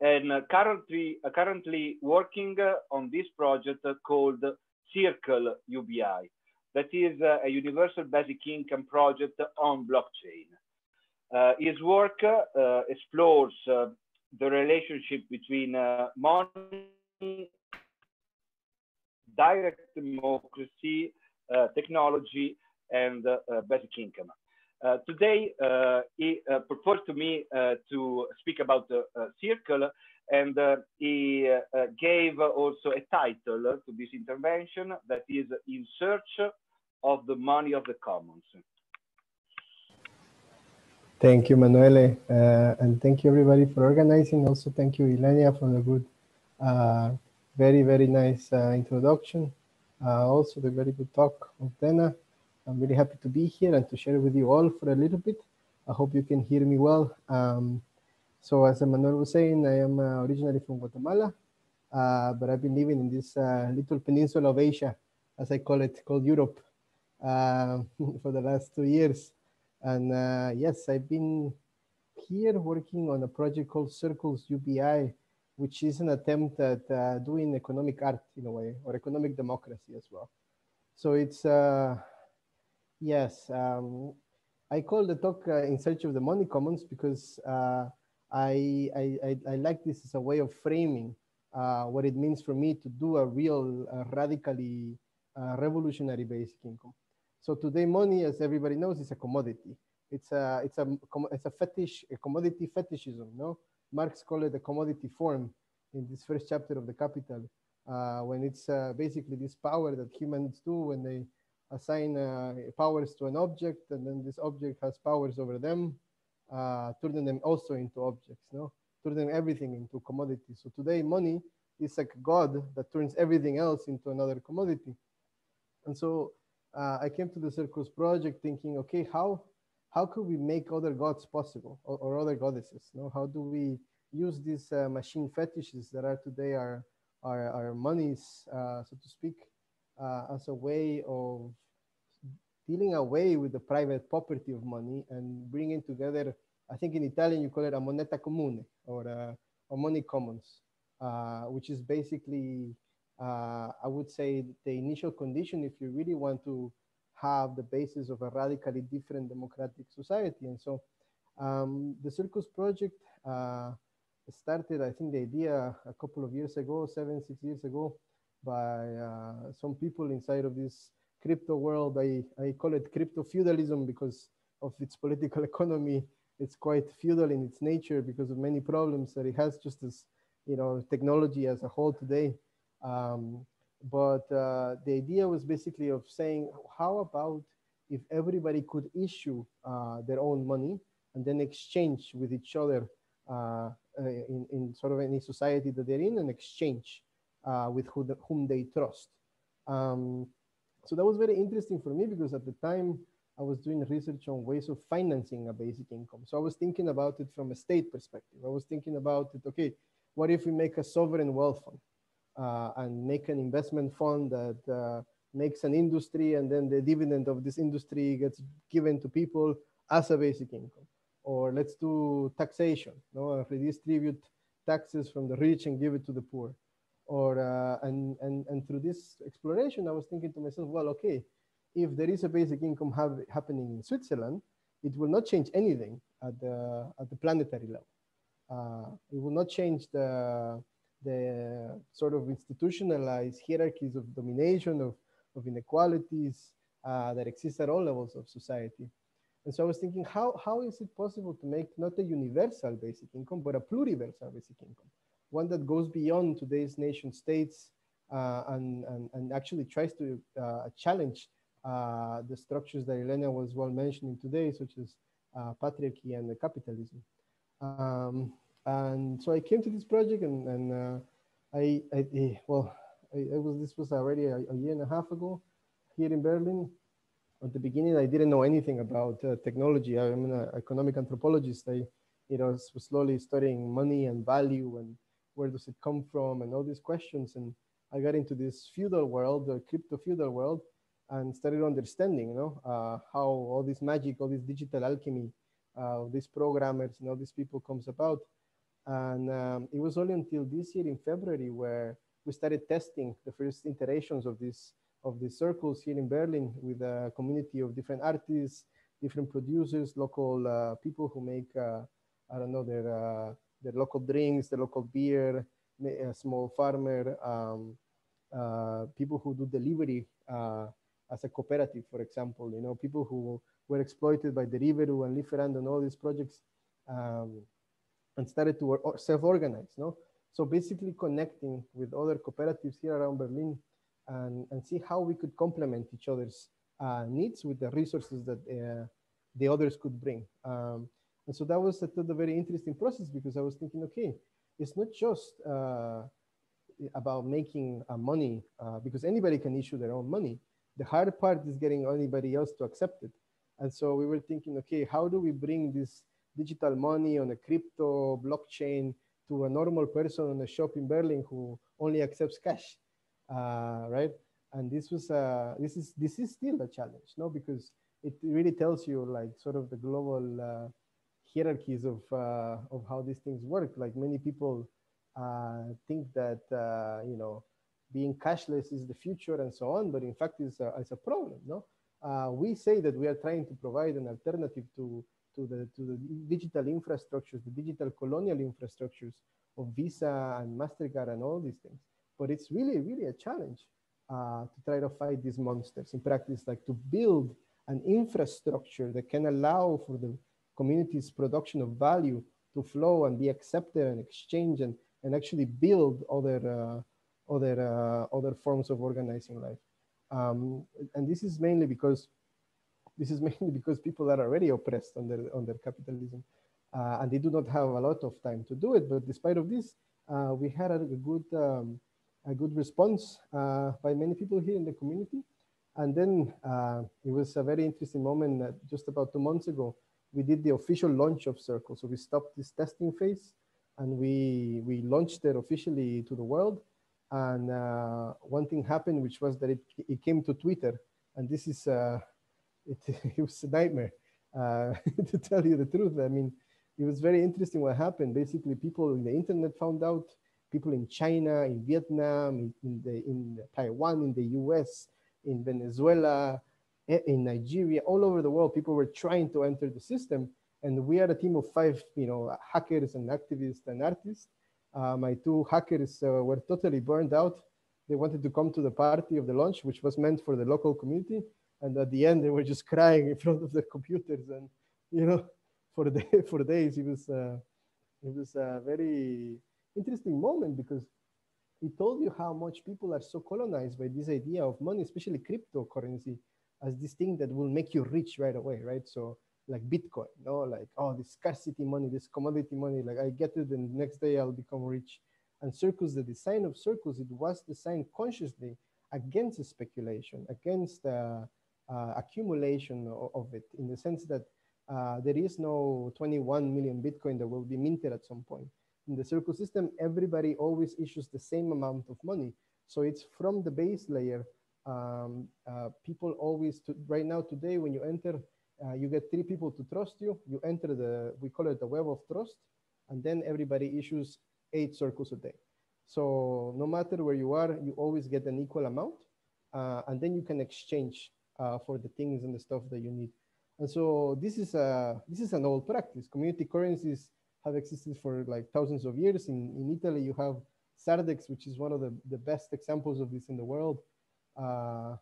and currently, currently working on this project called Circle UBI. That is a universal basic income project on blockchain. his work explores the relationship between money, direct democracy, uh, technology, and uh, basic income. Uh, today, uh, he uh, proposed to me to speak about the circle, and he gave also a title to this intervention that is In Search of the Money of the Commons. Thank you, Manuele, uh, and thank you everybody for organizing. Also, thank you, Ilenia, for the good, uh, very, very nice uh, introduction. also, the very good talk of Dana. I'm really happy to be here and to share with you all for a little bit. I hope you can hear me well. Um, so as Emmanuel was saying, I am uh, originally from Guatemala, uh, but I've been living in this uh, little peninsula of Asia as I call it, called Europe uh, for the last two years. And uh, yes, I've been here working on a project called Circles UBI, which is an attempt at uh, doing economic art in a way, or economic democracy as well. So it's, yes, um, I call the talk uh, in search of the money commons because uh, I, I, I, like this as a way of framing uh, what it means for me to do a real uh, radically revolutionary basic income. So today money, as everybody knows, is a commodity. It's a, it's a, it's a fetish, a commodity fetishism, no? Marx called it a commodity form in this first chapter of the Capital, uh, when it's uh, basically this power that humans do when they assign uh, powers to an object, and then this object has powers over them, uh, turning them also into objects, no? Turning everything into commodities. So today, money is like God that turns everything else into another commodity. And so uh, I came to the Circles project thinking, okay, how how could we make other gods possible or, or other goddesses? No? How do we use these uh, machine fetishes that are today our, our, our monies, uh, so to speak, uh, as a way of dealing away with the private property of money and bringing together, I think in Italian you call it a moneta comune or a money commons, uh, which is basically, uh, I would say the initial condition if you really want to have the basis of a radically different democratic society. And so um, the Circles project uh, started, I think the idea a couple of years ago, seven, six years ago, by uh, some people inside of this crypto world. I, I call it crypto feudalism because of its political economy. It's quite feudal in its nature because of many problems that it has just as, you know, technology as a whole today. Um, but uh, the idea was basically of saying, how about if everybody could issue uh, their own money and then exchange with each other uh, uh in, in sort of any society that they're in and exchange uh, with who the, whom they trust. Um, so that was very interesting for me because at the time I was doing research on ways of financing a basic income. So I was thinking about it from a state perspective. I was thinking about it, okay, what if we make a sovereign wealth fund? uh, and make an investment fund that uh, makes an industry and then the dividend of this industry gets given to people as a basic income. Or let's do taxation, no? redistribute taxes from the rich and give it to the poor. Or, uh, and, and, and through this exploration, I was thinking to myself, well, okay, if there is a basic income happening in Switzerland, it will not change anything at the, at the planetary level. Uh, it will not change the, the sort of institutionalized hierarchies of domination, of, of inequalities uh, that exist at all levels of society. And so I was thinking, how, how is it possible to make not a universal basic income, but a pluriversal basic income? One that goes beyond today's nation states uh, and, and, and actually tries to uh, challenge uh, the structures that Elena was well mentioning today, such as uh, patriarchy and capitalism. Um, and so I came to this project and, and uh, I, I, well, I, I, was, this was already a, a, year and a half ago here in Berlin. At the beginning, I didn't know anything about uh, technology. I'm an economic anthropologist. I, you know, was slowly studying money and value and where does it come from and all these questions. And I got into this feudal world, the crypto feudal world, and started understanding, you know, uh, how all this magic, all this digital alchemy, uh, these programmers and all these people comes about. And um, it was only until this year in February where we started testing the first iterations of this of the circles here in Berlin with a community of different artists, different producers, local uh, people who make uh, I don't know their uh, their local drinks, the local beer, a small farmer, um, uh, people who do delivery uh, as a cooperative, for example. You know, people who were exploited by Deliveroo and Lieferando and all these projects. Um, and started to self-organize. No, so basically connecting with other cooperatives here around Berlin and, and see how we could complement each other's uh, needs with the resources that uh, the others could bring. Um, and so that was a, a, very interesting process because I was thinking, okay, it's not just uh, about making uh, money uh, because anybody can issue their own money. The hard part is getting anybody else to accept it. And so we were thinking, okay, how do we bring this digital money on a crypto blockchain to a normal person on a shop in Berlin who only accepts cash, uh, right? And this was uh, this is this is still a challenge, no, because it really tells you like sort of the global uh, hierarchies of uh, of how these things work. Like many people uh, think that uh, you know being cashless is the future and so on, but in fact it's a, it's a problem. No, uh, we say that we are trying to provide an alternative to to the to the digital infrastructures, the digital colonial infrastructures of Visa and Mastercard and all these things. But it's really really a challenge uh, to try to fight these monsters in practice, like to build an infrastructure that can allow for the community's production of value to flow and be accepted and exchanged and, and actually build other, uh, other, uh, other forms of organizing life. Um, and this is mainly because this is mainly because people are already oppressed under, under capitalism uh, and they do not have a lot of time to do it. But despite of this, uh, we had a, good, um, a good response uh, by many people here in the community. And then uh, it was a very interesting moment just about two months ago we did the official launch of Circle. So we stopped this testing phase and we, we launched it officially to the world. And uh, one thing happened, which was that it, it came to Twitter. And this is, uh, it, it was a nightmare, uh, to tell you the truth. I mean, it was very interesting what happened. Basically, people in the internet found out, people in China, in Vietnam, in, the, in Taiwan, in the US, in Venezuela, in Nigeria, all over the world, people were trying to enter the system. And we had a team of five, you know, hackers and activists and artists. Uh, my two hackers uh, were totally burned out. They wanted to come to the party of the launch, which was meant for the local community. And at the end, they were just crying in front of the computers. And, you know, for, the, for days, it was, uh, it was a very interesting moment because it told you how much people are so colonized by this idea of money, especially cryptocurrency, as this thing that will make you rich right away, right? So like Bitcoin, you know, like, oh, this scarcity money, this commodity money, like I get it and next day I'll become rich. And circles, the design of circles, it was designed consciously against speculation, against uh, uh, accumulation of, of, it, in the sense that uh, there is no 21 million Bitcoin that will be minted at some point. In the circle system, everybody always issues the same amount of money. So it's from the base layer um, uh, people always, to, right now today, when you enter, uh, you get three people to trust you. You enter the, we call it the web of trust, and then everybody issues eight circles a day. So no matter where you are, you always get an equal amount, uh, and then you can exchange uh, for the things and the stuff that you need. And so this is a this is an old practice. Community currencies have existed for like thousands of years. In, in Italy, you have Sardex, which is one of the, the best examples of this in the world. Uh,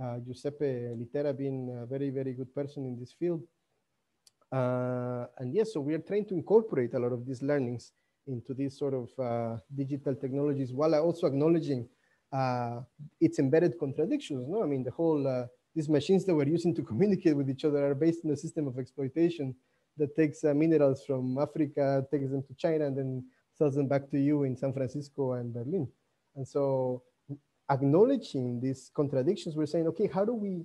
uh, Giuseppe Littera being a very, very good person in this field. Uh, and yes, so we are trying to incorporate a lot of these learnings into these sort of digital technologies while also acknowledging its embedded contradictions. No, I mean, the whole these machines that we're using to communicate with each other are based on a system of exploitation that takes uh, minerals from Africa, takes them to China, and then sells them back to you in San Francisco and Berlin. And so acknowledging these contradictions, we're saying, okay, how do we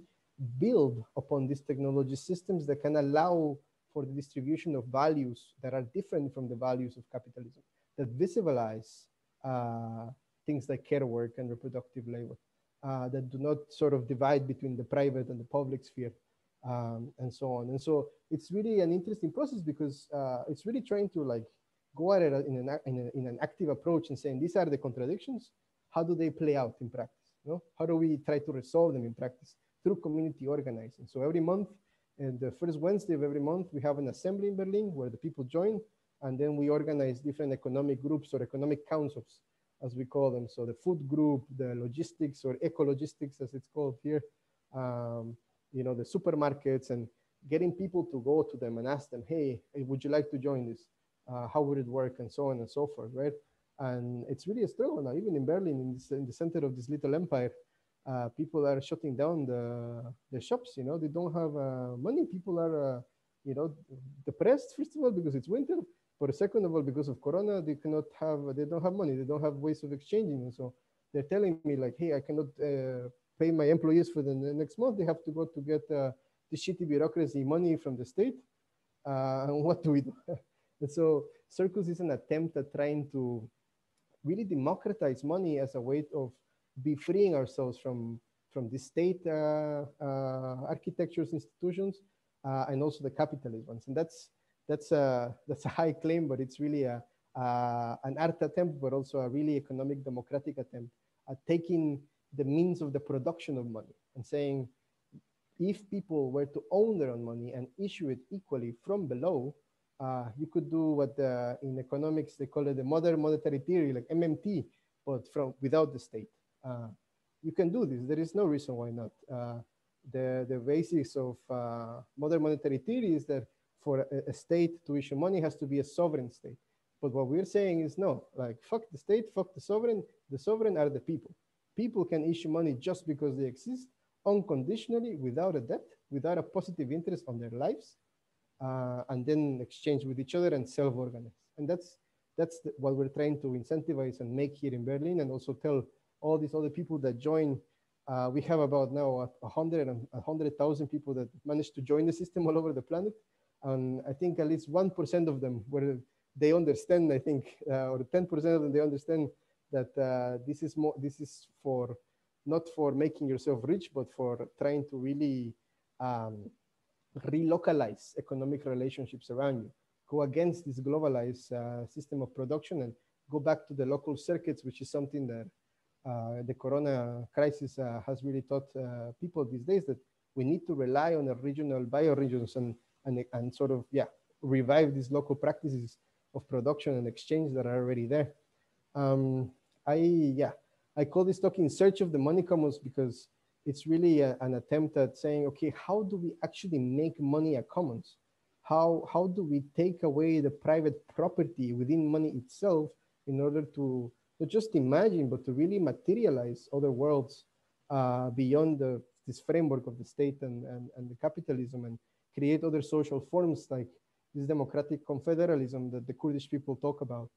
build upon these technology systems that can allow for the distribution of values that are different from the values of capitalism, that visibilize uh, things like care work and reproductive labor, uh, that do not sort of divide between the private and the public sphere, um, and so on. And so it's really an interesting process because uh, it's really trying to like go at it in an, in, a, in an active approach and saying these are the contradictions, how do they play out in practice? You know? How do we try to resolve them in practice through community organizing? So every month, and the first Wednesday of every month, we have an assembly in Berlin where the people join, and then we organize different economic groups or economic councils, as we call them. So the food group, the logistics or eco-logistics, as it's called here, um, you know, the supermarkets, and getting people to go to them and ask them, hey, would you like to join this? Uh, how would it work, and so on and so forth, right? And it's really a struggle now, even in Berlin, in, this, in the center of this little empire. Uh, people are shutting down the, the shops, you know, they don't have uh, money. People are, uh, you know, depressed, first of all, because it's winter. but second of all, because of Corona, they cannot have, they don't have money. They don't have ways of exchanging. And so they're telling me like, hey, I cannot uh, pay my employees for the next month. They have to go to get uh, the shitty bureaucracy money from the state. Uh, and what do we do? and so Circles is an attempt at trying to really democratize money as a way of be freeing ourselves from from the state uh, uh, architectures, institutions, uh, and also the capitalist ones. And that's that's a that's a high claim, but it's really a an art attempt, but also a really economic democratic attempt at taking the means of the production of money and saying if people were to own their own money and issue it equally from below, uh, you could do what the, in economics they call it the modern monetary theory, like MMT, but from without the state. Uh, you can do this. There is no reason why not. Uh, the the basis of uh, modern monetary theory is that for a, a, state to issue money has to be a sovereign state. But what we're saying is no, like fuck the state, fuck the sovereign. The sovereign are the people. People can issue money just because they exist unconditionally without a debt, without a positive interest on their lives, uh, and then exchange with each other and self-organize. And that's that's the, what we're trying to incentivize and make here in Berlin, and also tell all these other people that join. Uh, we have about now a hundred and a hundred thousand people that managed to join the system all over the planet, and I think at least one percent of them where they understand. I think, uh, or ten percent of them they understand that uh, this is more. This is for not for making yourself rich, but for trying to really um, relocalize economic relationships around you, go against this globalized uh, system of production and go back to the local circuits, which is something that uh, the corona crisis uh, has really taught uh, people these days that we need to rely on the regional bioregions and, and, and sort of, yeah, revive these local practices of production and exchange that are already there. Um, I, yeah, I call this talk in search of the money commons because it's really a, an attempt at saying, okay, how do we actually make money a commons? How, how do we take away the private property within money itself in order to not just imagine, but to really materialize other worlds uh, beyond the, this framework of the state and, and, and the capitalism and create other social forms like this democratic confederalism that the Kurdish people talk about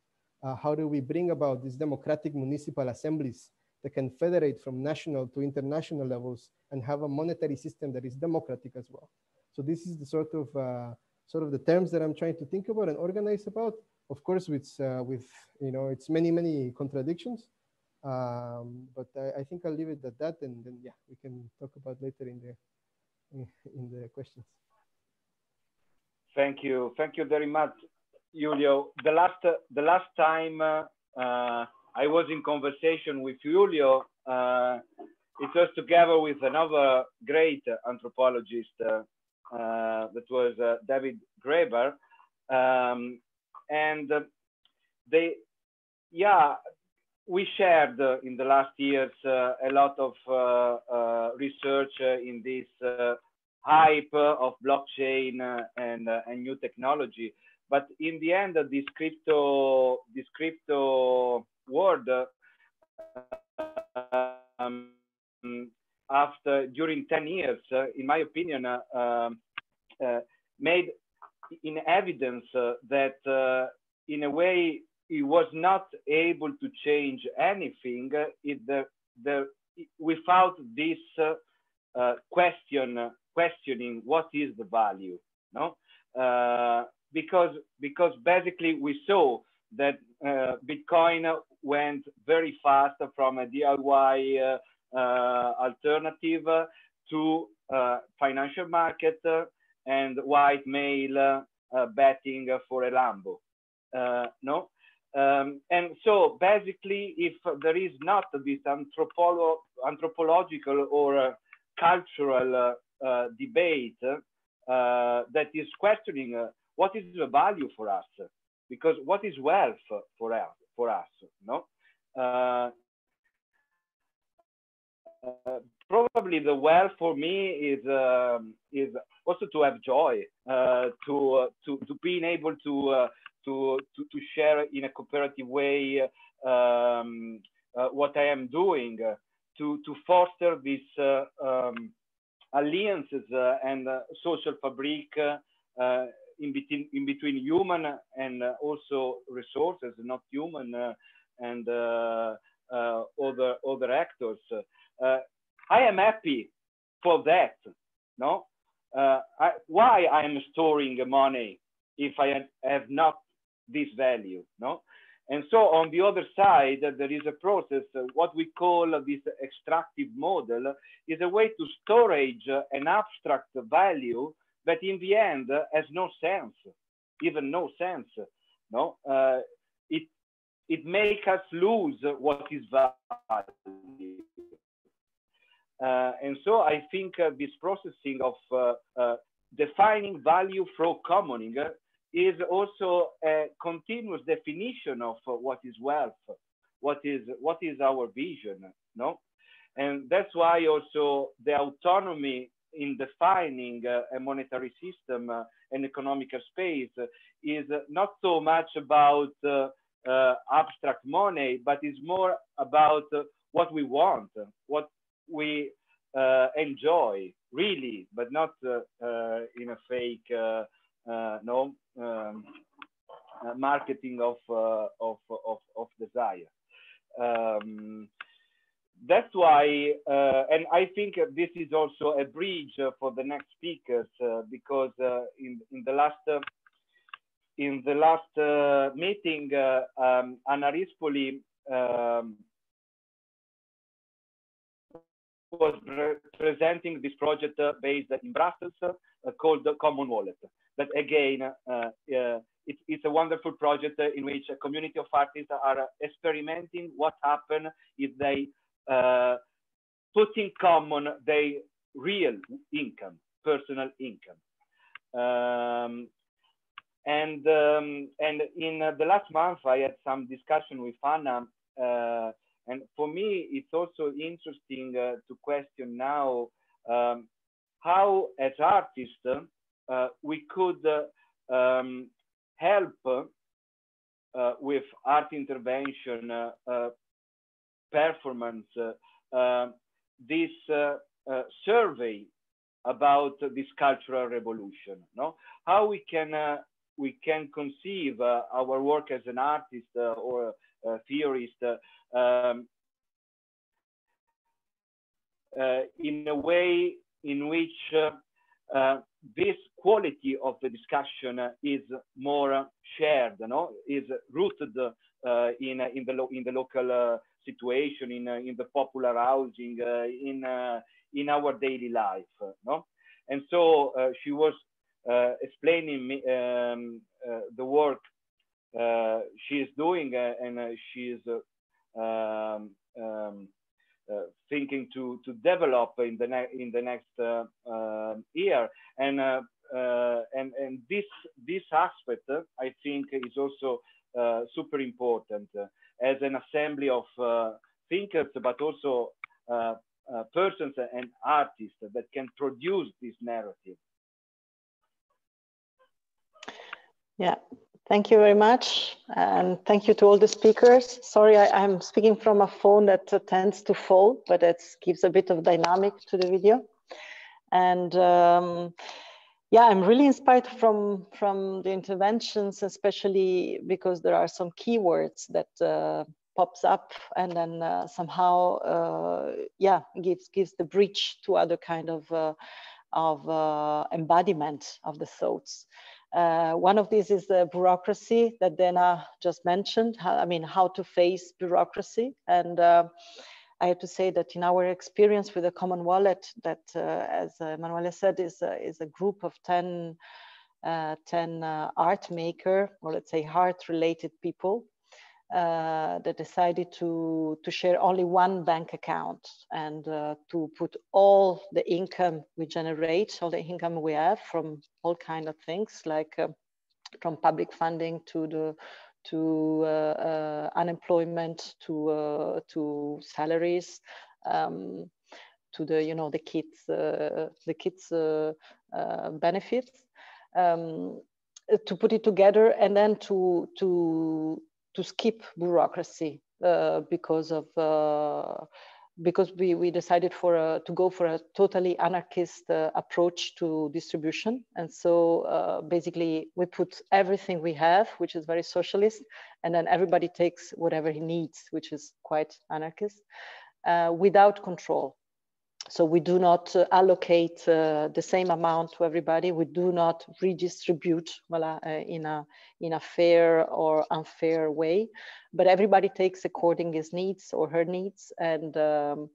uh, how do we bring about these democratic municipal assemblies that can federate from national to international levels and have a monetary system that is democratic as well. So this is the sort of uh, sort of the terms that I'm trying to think about and organize about. Of course, with uh, with you know it's many many contradictions, um, but I, I, think I'll leave it at that, and then yeah, we can talk about later in the in the questions. Thank you, thank you very much. Julio, the last the last time uh, I was in conversation with Julio, uh, it was together with another great anthropologist uh, uh that was uh, David Graeber, um, and they, yeah, we shared in the last years a lot of research in this hype of blockchain and, and new technology. But in the end, this crypto, this crypto world, um, after during 10 years, uh, in my opinion, uh, um, uh, made in evidence uh, that uh, in a way he was not able to change anything it, the, the, without this uh, question questioning what is the value no? Because because basically we saw that uh, Bitcoin went very fast from a DIY uh, uh, alternative to uh, financial market and white male betting for a Lambo. no, um, and so basically, if there is not this anthropolo anthropological or cultural debate that is questioning what is the value for us? Because what is wealth for us? For us, no. Uh, uh, probably the well for me is um, is also to have joy, uh, to uh, to to being able to, uh, to to to share in a cooperative way um, uh, what I am doing, to to foster these um, alliances and social fabric in between in between human and uh, also resources, not human uh, and uh, other other actors. I am happy for that. No, I, why I am storing money if I have not this value? No, And so on the other side, there is a process, what we call this extractive model is a way to storage an abstract value that in the end has no sense, even no sense. No, uh, it it makes us lose what is value. Uh, and so I think uh, this processing of uh, uh, defining value through commoning is also a continuous definition of what is wealth, what is what is our vision, no? And that's why also the autonomy in defining uh, a monetary system uh, and economical space is not so much about uh, abstract money, but is more about what we want, what we enjoy really, but not in a fake no um, marketing of, of, of, of desire. Um, that's why, uh, and I think this is also a bridge for the next speakers uh, because uh, in in the last in the last meeting, um, Anna Rispoli um, was pre presenting this project based in Brussels called the Common Wallet. That again, it's, it's a wonderful project in which a community of artists are experimenting what happens if they uh, put in common their real income, personal income. Um, and um, and in uh, the last month, I had some discussion with Anna, uh, and for me, it's also interesting uh, to question now um, how, as artists, uh, we could uh, um, help with art intervention performance, uh, um, this uh, uh, survey about this cultural revolution. No, how we can we can conceive our work as an artist or a theorist um, in a way in which uh, this quality of the discussion uh, is more shared, no? is rooted uh, in in the in the local situation, in, uh, in the popular housing, uh, in, uh, in our daily life. no? And so she was explaining me, um, the work she is doing and she is um, um, uh, thinking to to develop in the next in the next uh, uh, year and and and this this aspect I think is also super important as an assembly of uh, thinkers, but also uh, uh, persons and artists that can produce this narrative. Yeah, thank you very much. And thank you to all the speakers. Sorry, I, am speaking from a phone that uh, tends to fall, but it gives a bit of dynamic to the video. And um, yeah, I'm really inspired from from the interventions, especially because there are some keywords that uh, pops up and then uh, somehow, uh, yeah, gives gives the bridge to other kind of uh, of uh, embodiment of the thoughts. Uh, one of these is the bureaucracy that Dena just mentioned. I mean, how to face bureaucracy and I have to say that in our experience with the Common Wallet, that uh, as uh, Emanuele said, is, uh, is a group of 10, uh, 10 uh, art maker, or let's say art related people uh, that decided to, to share only one bank account and to put all the income we generate, all the income we have from all kind of things like from public funding to the to uh, uh, unemployment, to uh, to salaries, um, to the you know the kids the kids benefits. Um, to put it together and then to to to skip bureaucracy uh, because of uh, because we, we decided for a, to go for a totally anarchist uh, approach to distribution. And so uh, basically we put everything we have, which is very socialist, and then everybody takes whatever he needs, which is quite anarchist, uh, without control. So we do not uh, allocate uh, the same amount to everybody. We do not redistribute voilà, uh, in, a, in a fair or unfair way, but everybody takes according his needs or her needs and um,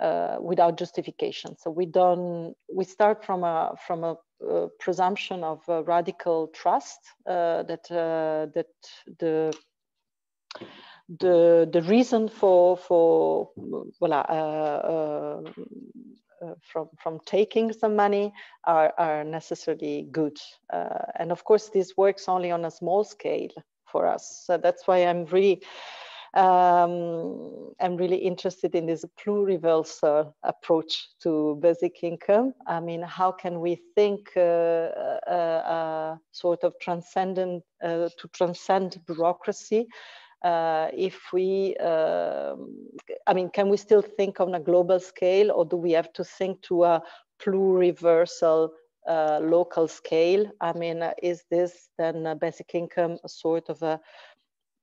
uh, without justification. So we don't, we start from a, from a uh, presumption of radical trust uh, that, that the the the reason for for voilà, uh, uh, uh, from from taking some money are are necessarily good uh, and of course this works only on a small scale for us so that's why i'm really um, I'm really interested in this pluriversal approach to basic income. I mean, how can we think uh, uh, uh, sort of transcendent uh, to transcend bureaucracy uh, if we, um, I mean, can we still think on a global scale or do we have to think to a pluriversal uh, local scale? I mean, uh, is this then a basic income a sort of a,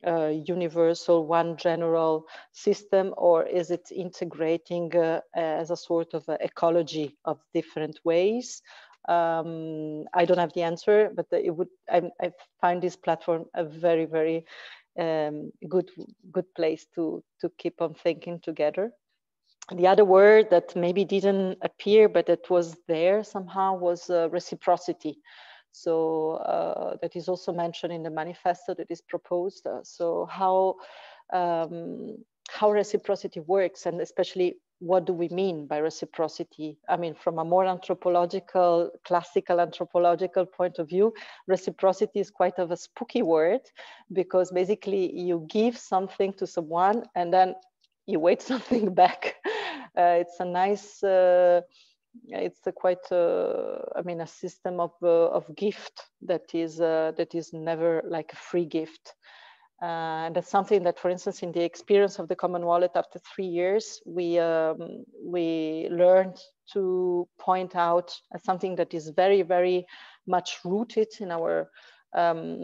a universal one general system or is it integrating uh, as a sort of a ecology of different ways? Um, I don't have the answer, but it would. I, I, find this platform a very, very um, good good place to to keep on thinking together. The other word that maybe didn't appear but it was there somehow was uh, reciprocity. So uh, that is also mentioned in the manifesto that is proposed. Uh, so how um, how reciprocity works and especially what do we mean by reciprocity? I mean, from a more anthropological, classical anthropological point of view, reciprocity is quite of a spooky word because basically you give something to someone and then you wait something back. Uh, it's a nice, uh, it's a quite, uh, I mean, a system of, uh, of gift that is, uh, that is never like a free gift. Uh, and that's something that, for instance, in the experience of the Common Wallet after three years, we, um, we learned to point out as something that is very, very much rooted in our, um,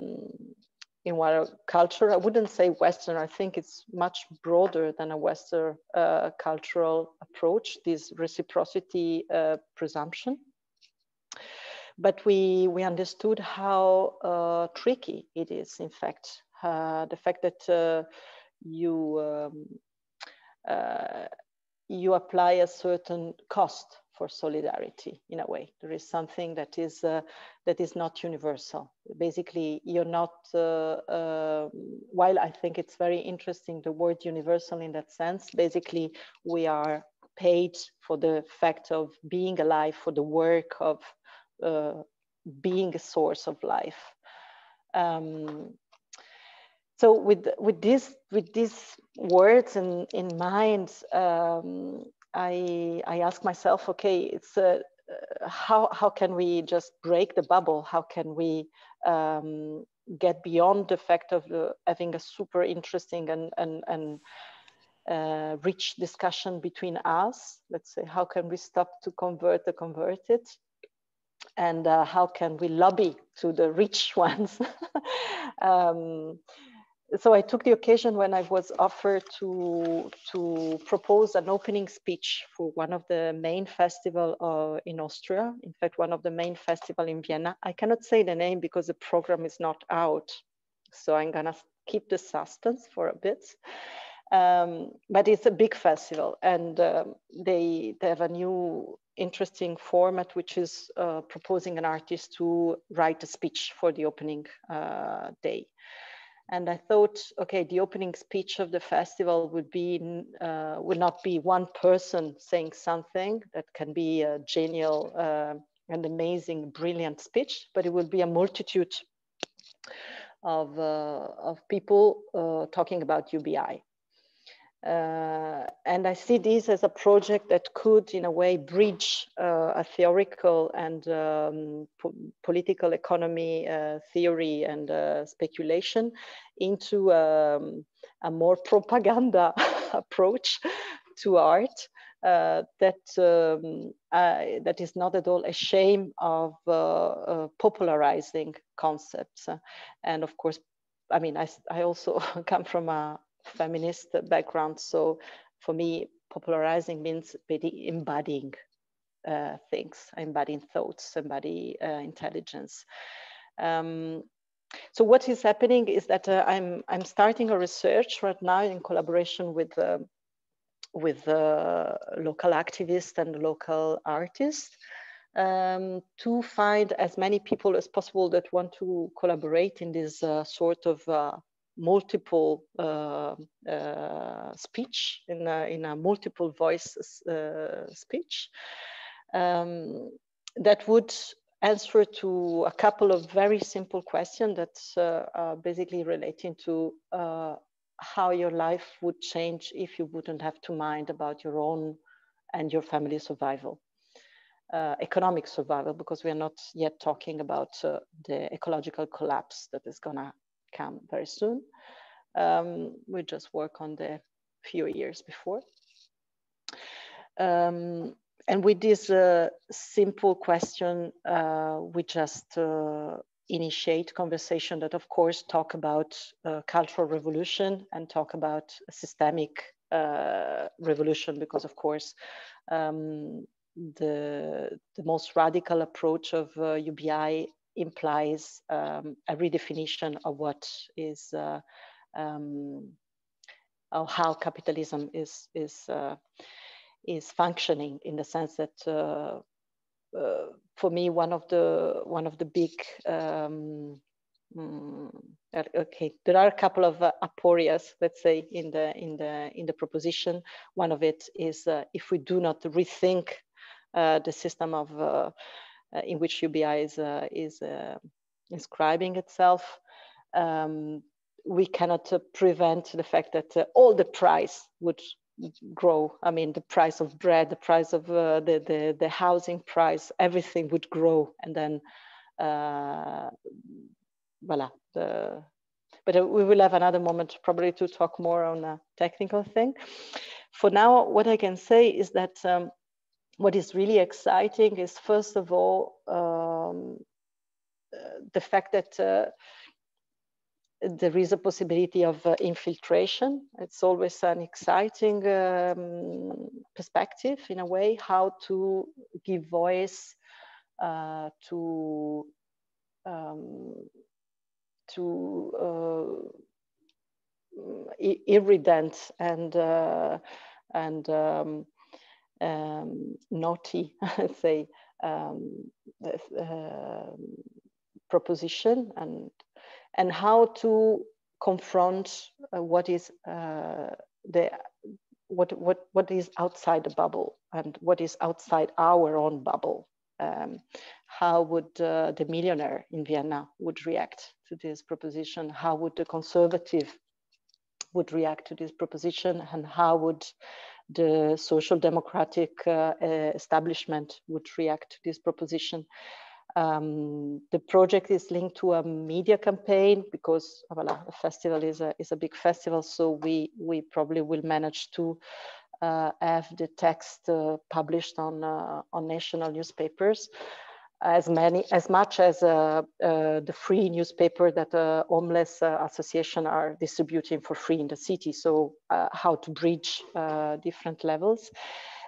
in our culture. I wouldn't say Western, I think it's much broader than a Western uh, cultural approach, this reciprocity uh, presumption but we we understood how uh, tricky it is in fact the fact that uh, you um, uh, you apply a certain cost for solidarity in a way. There is something that is uh, that is not universal. Basically you're not uh, uh, while i think it's very interesting the word universal in that sense basically we are paid for the fact of being alive for the work of being a source of life. Um, so with with this with these words in in mind um, i i ask myself okay it's a, uh, how how can we just break the bubble? How can we um, get beyond the fact of uh, having a super interesting and and and uh, rich discussion between us? Let's say how can we stop to convert the converted? And uh, how can we lobby to the rich ones? Um, so I took the occasion when I was offered to to propose an opening speech for one of the main festival uh, in Austria. In fact, one of the main festival in Vienna. I cannot say the name because the program is not out, so I'm gonna keep the suspense for a bit. Um, but it's a big festival, and um, they they have a new interesting format, which is uh, proposing an artist to write a speech for the opening uh, day. And I thought, okay, the opening speech of the festival would be uh, would not be one person saying something that can be a genial uh, and amazing, brilliant speech, but it would be a multitude of uh, of people uh, talking about UBI. Uh, and I see this as a project that could, in a way, bridge uh, a theoretical and um, po political economy uh, theory and uh, speculation into um, a more propaganda approach to art uh, that um, uh, that is not at all ashamed of popularizing concepts. and of course, I mean, I, I also come from a feminist background. So for me, popularizing means embodying uh, things, embodying thoughts, embody uh, intelligence. Um, so what is happening is that uh, I'm I'm starting a research right now in collaboration with uh, with uh, local activists and local artists um, to find as many people as possible that want to collaborate in this uh, sort of multiple uh, uh speech in a, in a multiple voice uh, speech um, that would answer to a couple of very simple questions that are basically relating to how your life would change if you wouldn't have to mind about your own and your family survival uh, economic survival because we are not yet talking about uh, the ecological collapse that is going to come very soon. Um, we just work on the few years before. Um, and with this uh, simple question, uh, we just uh, initiate conversation that of course talk about uh, cultural revolution and talk about systemic revolution because of course um, the, the most radical approach of uh, UBI implies um, a redefinition of what is uh, um, of how capitalism is is uh, is functioning in the sense that uh, uh, for me one of the one of the big um, mm, okay there are a couple of uh, aporias let's say in the in the in the proposition. One of it is if we do not rethink uh, the system of uh, uh, in which UBI is is inscribing itself. Um, we cannot prevent the fact that all the price would grow. I mean, the price of bread, the price of uh, the, the, the housing price, everything would grow. And then, uh, voila. The, but we will have another moment probably to talk more on a technical thing. For now, what I can say is that um, what is really exciting is first of all um, uh, the fact that uh, there is a possibility of uh, infiltration. It's always an exciting um, perspective in a way, how to give voice uh, to um, to uh, irredent and uh, and um, um, naughty, say, um, uh, proposition and and how to confront uh, what is uh, the what what what is outside the bubble and what is outside our own bubble. Um, how would uh, the millionaire in Vienna would react to this proposition? How would the conservative would react to this proposition, and how would the social democratic uh, establishment would react to this proposition. Um, the project is linked to a media campaign because voilà, the festival is a, is a big festival, so we, we probably will manage to uh, have the text uh, published on, uh, on national newspapers as many as much as uh, uh, the free newspaper that uh, homeless uh, association are distributing for free in the city. So uh, how to bridge uh, different levels.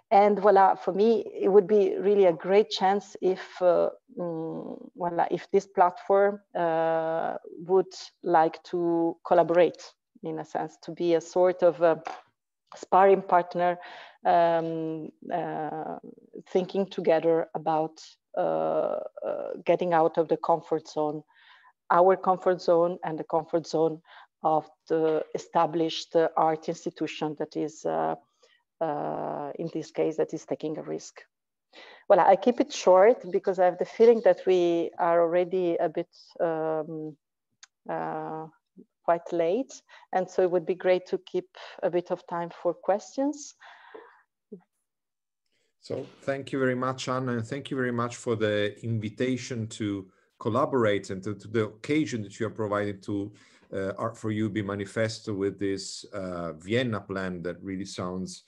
And voila for me it would be really a great chance if um, voila if this platform would like to collaborate in a sense to be a sort of a sparring partner um, thinking together about uh, uh, getting out of the comfort zone, our comfort zone and the comfort zone of the established art institution that is, uh, in this case, that is taking a risk. Well, I keep it short because I have the feeling that we are already a bit um, uh, quite late. And so it would be great to keep a bit of time for questions. So thank you very much, Anna, and thank you very much for the invitation to collaborate and to, to the occasion that you are providing to uh, Art for UBI Manifesto with this uh, Vienna plan that really sounds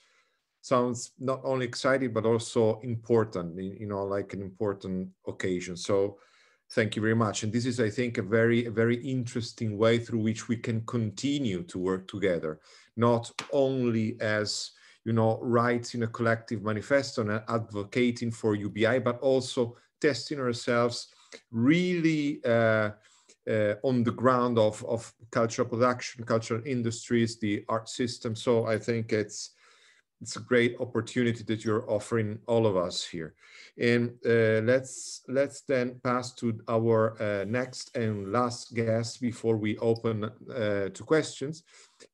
sounds not only exciting but also important, you know, like an important occasion. So thank you very much. And this is, I think, a very, a very interesting way through which we can continue to work together, not only as you know, rights in a collective manifesto and advocating for UBI, but also testing ourselves really uh, uh, on the ground of, of cultural production, cultural industries, the art system. So I think it's it's a great opportunity that you're offering all of us here. And uh, let's let's then pass to our uh, next and last guest before we open uh, to questions.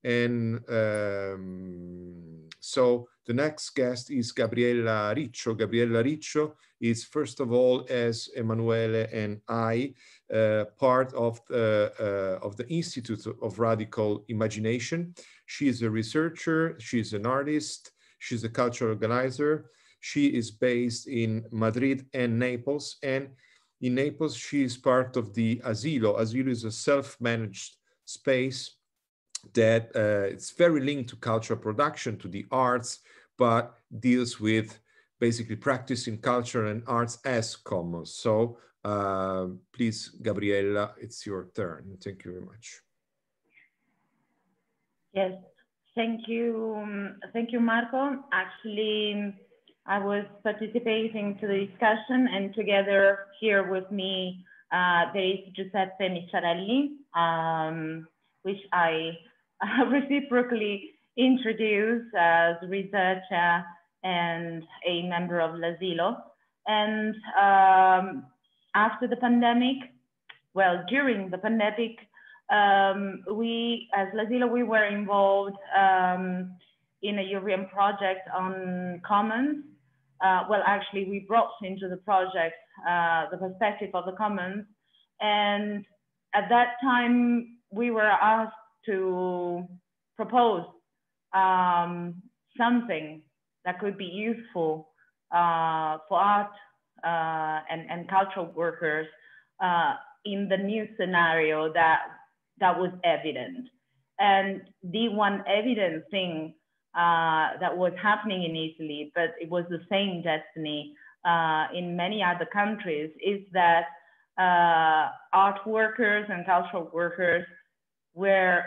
And um, so the next guest is Gabriella Riccio. Gabriella Riccio is first of all, as Emanuele and I, uh, part of the, uh, of the Institute of Radical Imagination. She is a researcher, she's an artist, she's a cultural organizer. She is based in Madrid and Naples. And in Naples, she is part of the Asilo. Asilo is a self-managed space that uh, it's very linked to cultural production, to the arts, but deals with basically practicing culture and arts as commons. So uh, please, Gabriella, it's your turn. Thank you very much. Yes, thank you. Thank you, Marco. Actually, I was participating to the discussion and together here with me, uh, there is Giuseppe Micciarelli, um, which I reciprocally introduce as researcher and a member of L'Asilo. And um, after the pandemic, well, during the pandemic, um, we, as L'Asilo, we were involved um, in a European project on commons. Uh, well, actually, we brought into the project uh, the perspective of the commons. And at that time, we were asked to propose um, something that could be useful uh, for art uh, and, and cultural workers uh, in the new scenario that, that was evident. And the one evident thing uh, that was happening in Italy, but it was the same destiny uh, in many other countries, is that uh, art workers and cultural workers were,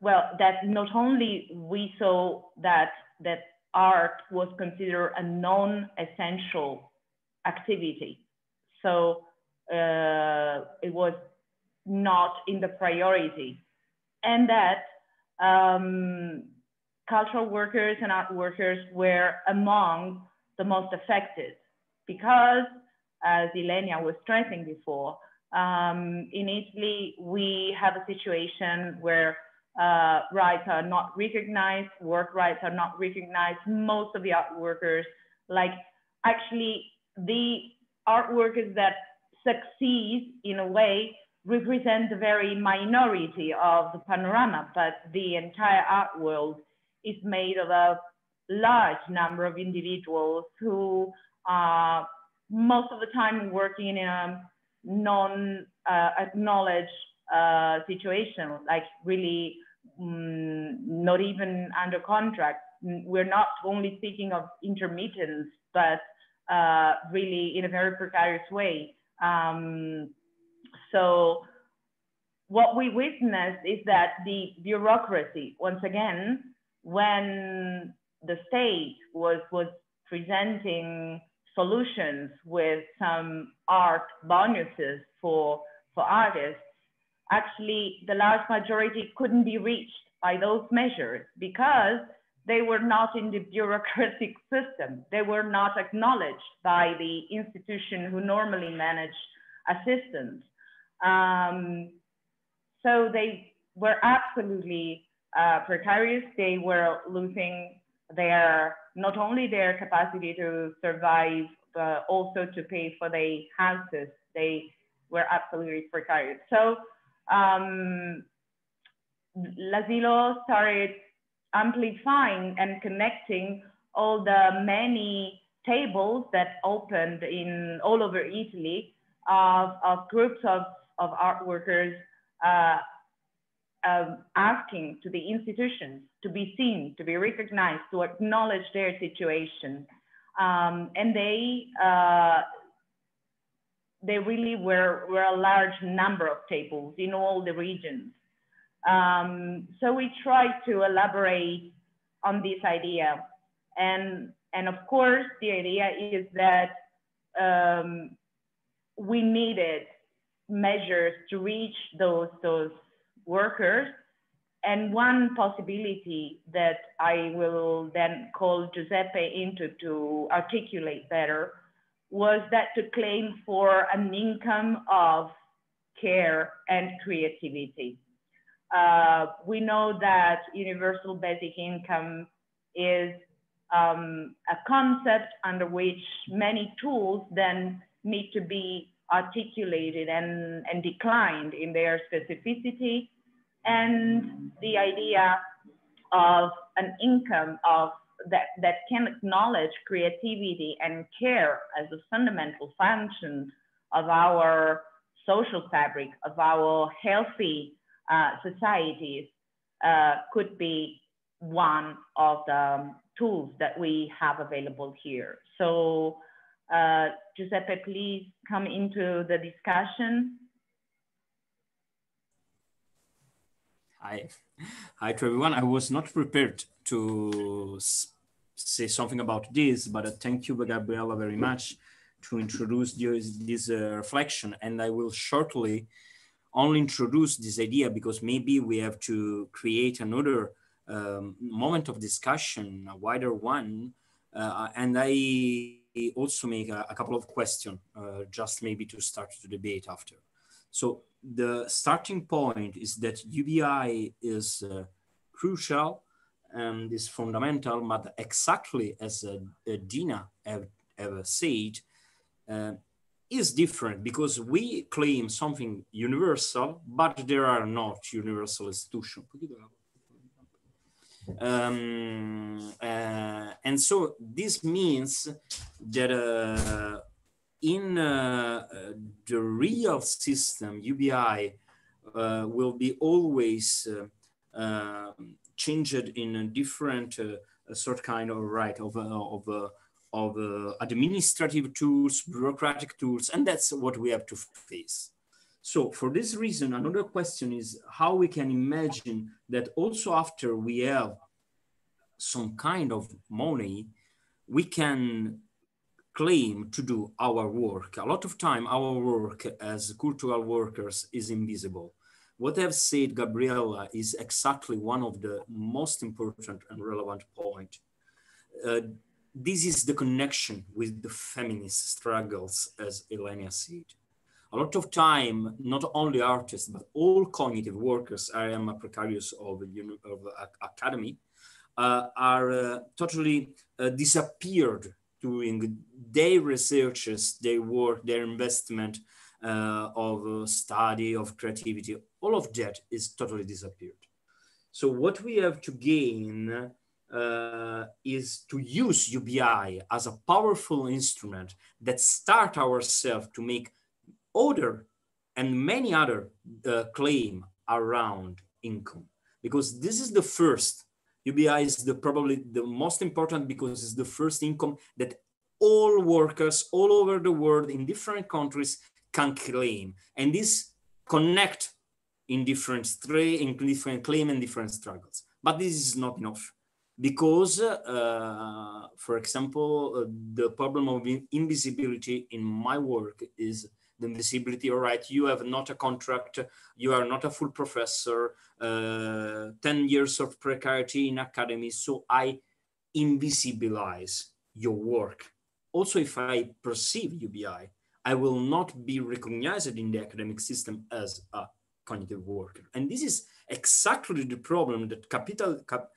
well, that not only we saw that, that art was considered a non-essential activity. So uh, it was not in the priority. And that um, cultural workers and art workers were among the most affected because, as Ilenia was stressing before, um, in Italy, we have a situation where uh, rights are not recognized, work rights are not recognized. Most of the art workers, like actually the art workers that succeed in a way represent the very minority of the panorama, but the entire art world is made of a large number of individuals who are most of the time working in a non-acknowledged uh, uh, situation, like really um, not even under contract. We're not only speaking of intermittents, but uh, really in a very precarious way. Um, so what we witnessed is that the bureaucracy, once again, when the state was, was presenting solutions with some art bonuses for, for artists, actually the large majority couldn't be reached by those measures because they were not in the bureaucratic system. They were not acknowledged by the institution who normally manage assistance. Um, so they were absolutely uh, precarious. They were losing their, not only their capacity to survive, but also to pay for their houses. They were absolutely precarious. So um, L'Asilo started amplifying and connecting all the many tables that opened in all over Italy of, of groups of, of art workers uh, um, asking to the institutions to be seen, to be recognized, to acknowledge their situation. Um, and they, uh, they really were, were a large number of tables in all the regions. Um, so we tried to elaborate on this idea. And, and of course, the idea is that um, we needed measures to reach those, those workers. And one possibility that I will then call Giuseppe into to articulate better was that to claim for an income of care and creativity. Uh, we know that universal basic income is um, a concept under which many tools then need to be articulated and, and declined in their specificity. And the idea of an income of that, that can acknowledge creativity and care as a fundamental function of our social fabric, of our healthy uh, societies, uh, could be one of the tools that we have available here. So uh, Giuseppe, please come into the discussion. Hi, hi to everyone. I was not prepared to say something about this, but uh, thank you, Gabriella, very much to introduce this, this uh, reflection. And I will shortly only introduce this idea because maybe we have to create another um, moment of discussion, a wider one. Uh, and I also make a, a couple of questions, uh, just maybe to start the debate after. So the starting point is that UBI is uh, crucial and is fundamental, but exactly as uh, Dena have, have said, uh, is different because we claim something universal, but there are not universal institutions. Um, uh, and so this means that uh, in uh, the real system, UBI uh, will be always uh, um, changed in a different uh, sort kind of right of, of, of administrative tools, bureaucratic tools, and that's what we have to face. So for this reason, another question is how we can imagine that also after we have some kind of money, we can claim to do our work. A lot of time our work as cultural workers is invisible. What I've said, Gabriella, is exactly one of the most important and relevant point. Uh, this is the connection with the feminist struggles, as Ilenia said a lot of time, not only artists, but all cognitive workers, I am a precarious of, of academy, uh, are uh, totally uh, disappeared during their researches, their work, their investment uh, of uh, study, of creativity, all of that is totally disappeared. So what we have to gain uh, is to use UBI as a powerful instrument that start ourselves to make other and many other uh, claim around income because this is the first UBI is the probably the most important because it's the first income that all workers all over the world in different countries can claim. And this connect in different in different claim and different struggles. But this is not enough because uh, for example uh, the problem of invisibility in my work is the invisibility, all right, you have not a contract, you are not a full professor, uh, 10 years of precarity in academy. So I invisibilize your work. Also, if I perceive UBI, I will not be recognized in the academic system as a cognitive worker. And this is exactly the problem that capital, cap,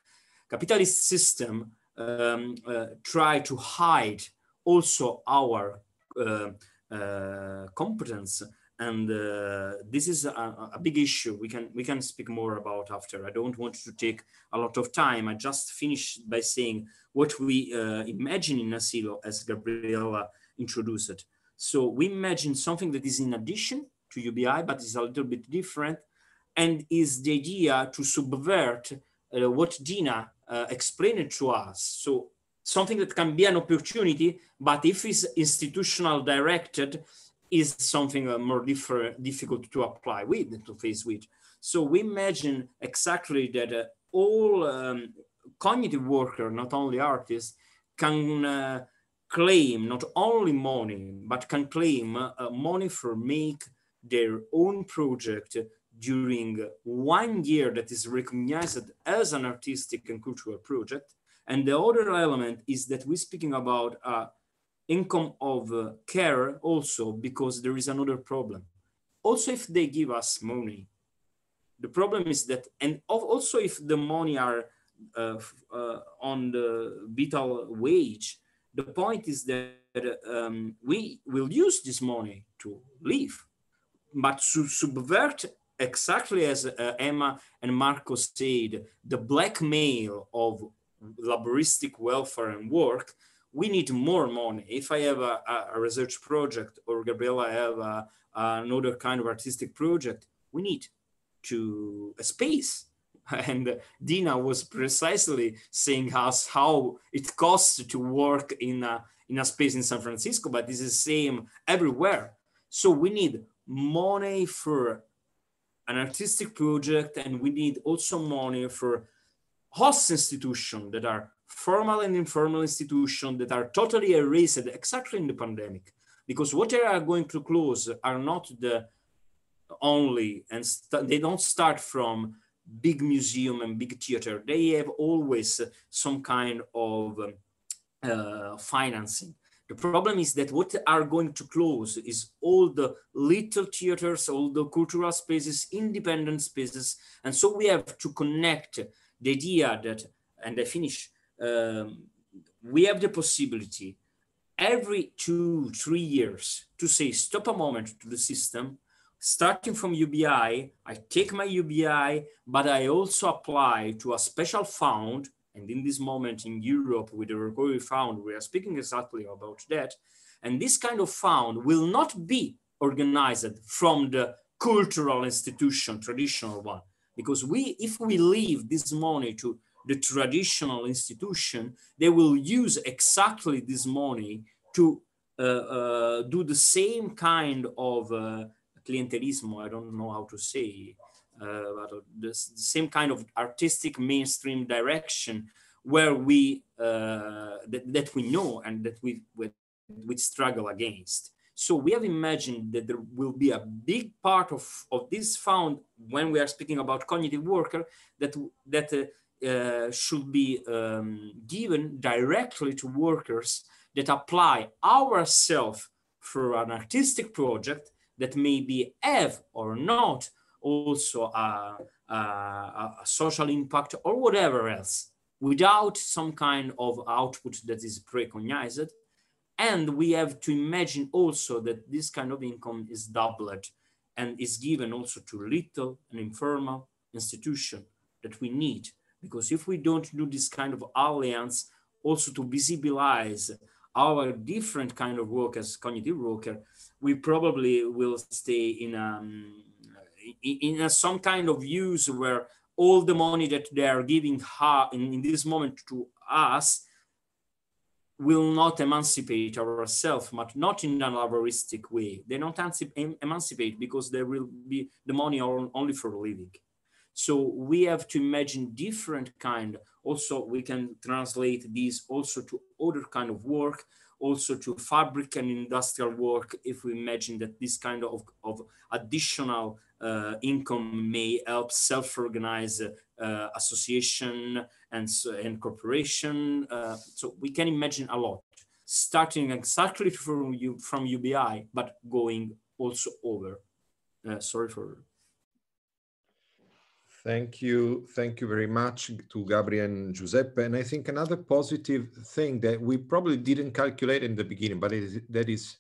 capitalist system um, uh, try to hide also our uh, competence. And uh, this is a, a, big issue. We can we can speak more about after. I don't want to take a lot of time. I just finished by saying what we uh, imagine in asilo as gabriella introduced. So we imagine something that is in addition to ubi but is a little bit different and is the idea to subvert uh, what dena uh, explained to us. So something that can be an opportunity, but if it's institutional directed, is something more different, difficult to apply with, to face with. So we imagine exactly that uh, all um, cognitive worker, not only artists, can uh, claim not only money, but can claim uh, money for make their own project during one year that is recognized as an artistic and cultural project. And the other element is that we're speaking about uh, income of uh, care also because there is another problem. Also, if they give us money, the problem is that, and also if the money are uh, uh, on the vital wage, the point is that um, we will use this money to live, but to subvert exactly as uh, Emma and Marco said, the blackmail of laboristic welfare and work, we need more money. If I have a, a research project or Gabriella have a, another kind of artistic project, we need to a space. And Dena was precisely saying us how it costs to work in a, in a space in San Francisco, but this is the same everywhere. So we need money for an artistic project and we need also money for host institutions that are formal and informal institutions that are totally erased exactly in the pandemic. Because what they are going to close are not the only and they don't start from big museum and big theater. They have always some kind of um, uh, financing. The problem is that what are going to close is all the little theaters, all the cultural spaces, independent spaces. And so we have to connect the idea that, and I finish, um, we have the possibility every two, three years to say, stop a moment to the system, starting from UBI, I take my UBI, but I also apply to a special fund. And in this moment in Europe with the recovery fund, we are speaking exactly about that. And this kind of fund will not be organized from the cultural institution, traditional one, because we, if we leave this money to the traditional institution, they will use exactly this money to uh, uh, do the same kind of uh, clientelism. I don't know how to say uh, but the, same kind of artistic mainstream direction where we uh, that, that we know and that we we struggle against. So we have imagined that there will be a big part of, of this found when we are speaking about cognitive worker that that uh, uh, should be um, given directly to workers that apply ourselves for an artistic project that maybe have or not also a, a, a social impact or whatever else without some kind of output that is recognized. And we have to imagine also that this kind of income is doubled and is given also to little and informal institution that we need. Because if we don't do this kind of alliance, also to visibilize our different kind of work as cognitive worker, we probably will stay in um, in, a, some kind of use where all the money that they are giving in, in this moment to us will not emancipate ourselves, but not in an laboristic way. They don't emancipate because there will be the money only for living. So we have to imagine different kind. Also, we can translate these also to other kind of work, also to fabric and industrial work. If we imagine that this kind of, of additional uh, income may help self-organize uh, association and, and corporation. Uh, so we can imagine a lot, starting exactly from, you, from UBI, but going also over. Uh, sorry for Thank you. Thank you very much to Gabriel and Giuseppe. And I think another positive thing that we probably didn't calculate in the beginning, but is, that is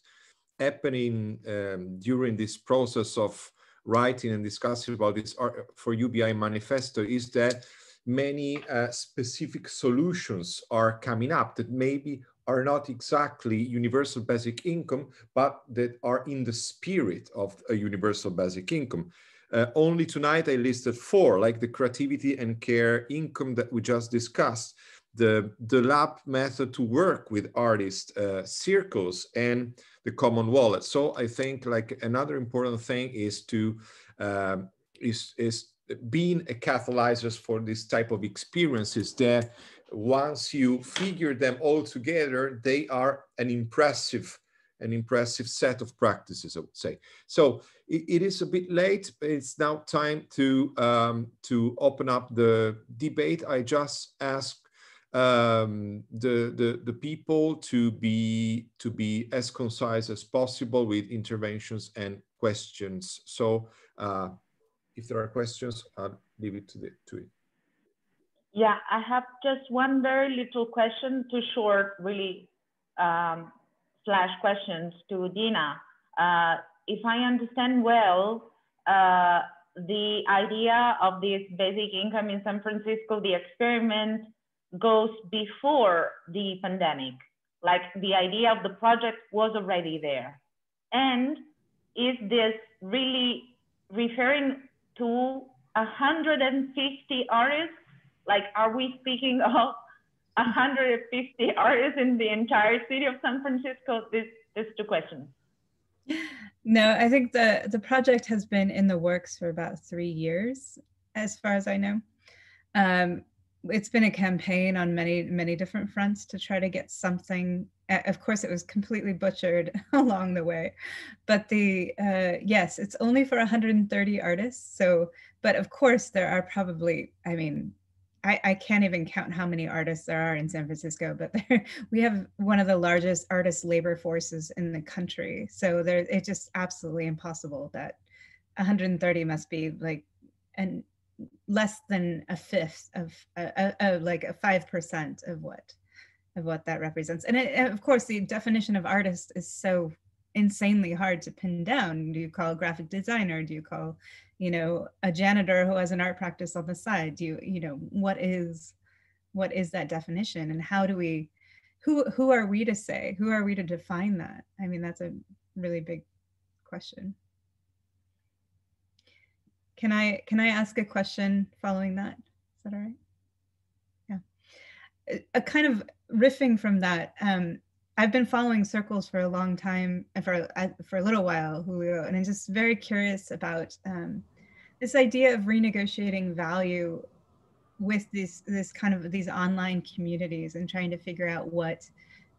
happening um, during this process of writing and discussing about this for UBI manifesto is that many uh, specific solutions are coming up that maybe are not exactly universal basic income, but that are in the spirit of a universal basic income. Uh, only tonight I listed four, like the creativity and care income that we just discussed, the, the lab method to work with artists, uh, circles, and the common wallet. So I think like another important thing is to um, is is being a catalyzer for this type of experiences that once you figure them all together, they are an impressive, an impressive set of practices, I would say. So it, it is a bit late, but it's now time to, um, to open up the debate. I just ask um, the, the, the people to be, to be as concise as possible with interventions and questions. So uh, if there are questions, I'll leave it to, the, to it. Yeah, I have just one very little question, two short, really um, flash questions to Dena. Uh, if I understand well, uh, the idea of this basic income in San Francisco, the experiment goes before the pandemic. Like the idea of the project was already there. And is this really referring to 150 artists? Like, are we speaking of 150 artists in the entire city of San Francisco? This, this two questions. No, I think the the project has been in the works for about three years, as far as I know. Um, it's been a campaign on many many different fronts to try to get something of course it was completely butchered along the way but the uh, yes it's only for 130 artists so but of course there are probably i mean I, I can't even count how many artists there are in San Francisco, but there, we have one of the largest artist labor forces in the country. So there, it's just absolutely impossible that 130 must be like an less than a fifth of uh, uh, a, a like a five percent of what of what that represents. And it, of course the definition of artist is so insanely hard to pin down. Do you call a graphic designer? Do you call you know a janitor who has an art practice on the side? Do you you know what is what is that definition? And how do we who who are we to say? Who are we to define that? I mean that's a really big question can I can I ask a question following that? Is that all right? Yeah. A, a kind of riffing from that. Um, I've been following circles for a long time, for for a little while, Julio, and I'm just very curious about um, this idea of renegotiating value with this this kind of these online communities and trying to figure out what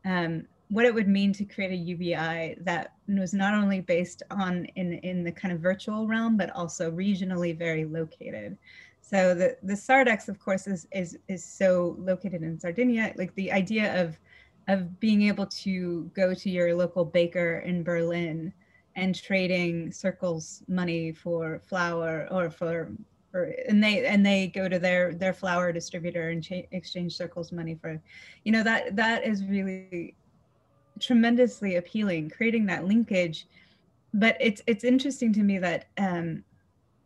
um, what it would mean to create a UBI that was not only based on in, in the kind of virtual realm, but also regionally very located. So the, the Sardex, of course, is, is, is so located in Sardinia, like the idea of, of being able to go to your local baker in Berlin and trading circles money for flour or for or, and they and they go to their their flour distributor and exchange circles money for you know that that is really tremendously appealing, creating that linkage. But it's it's interesting to me that um,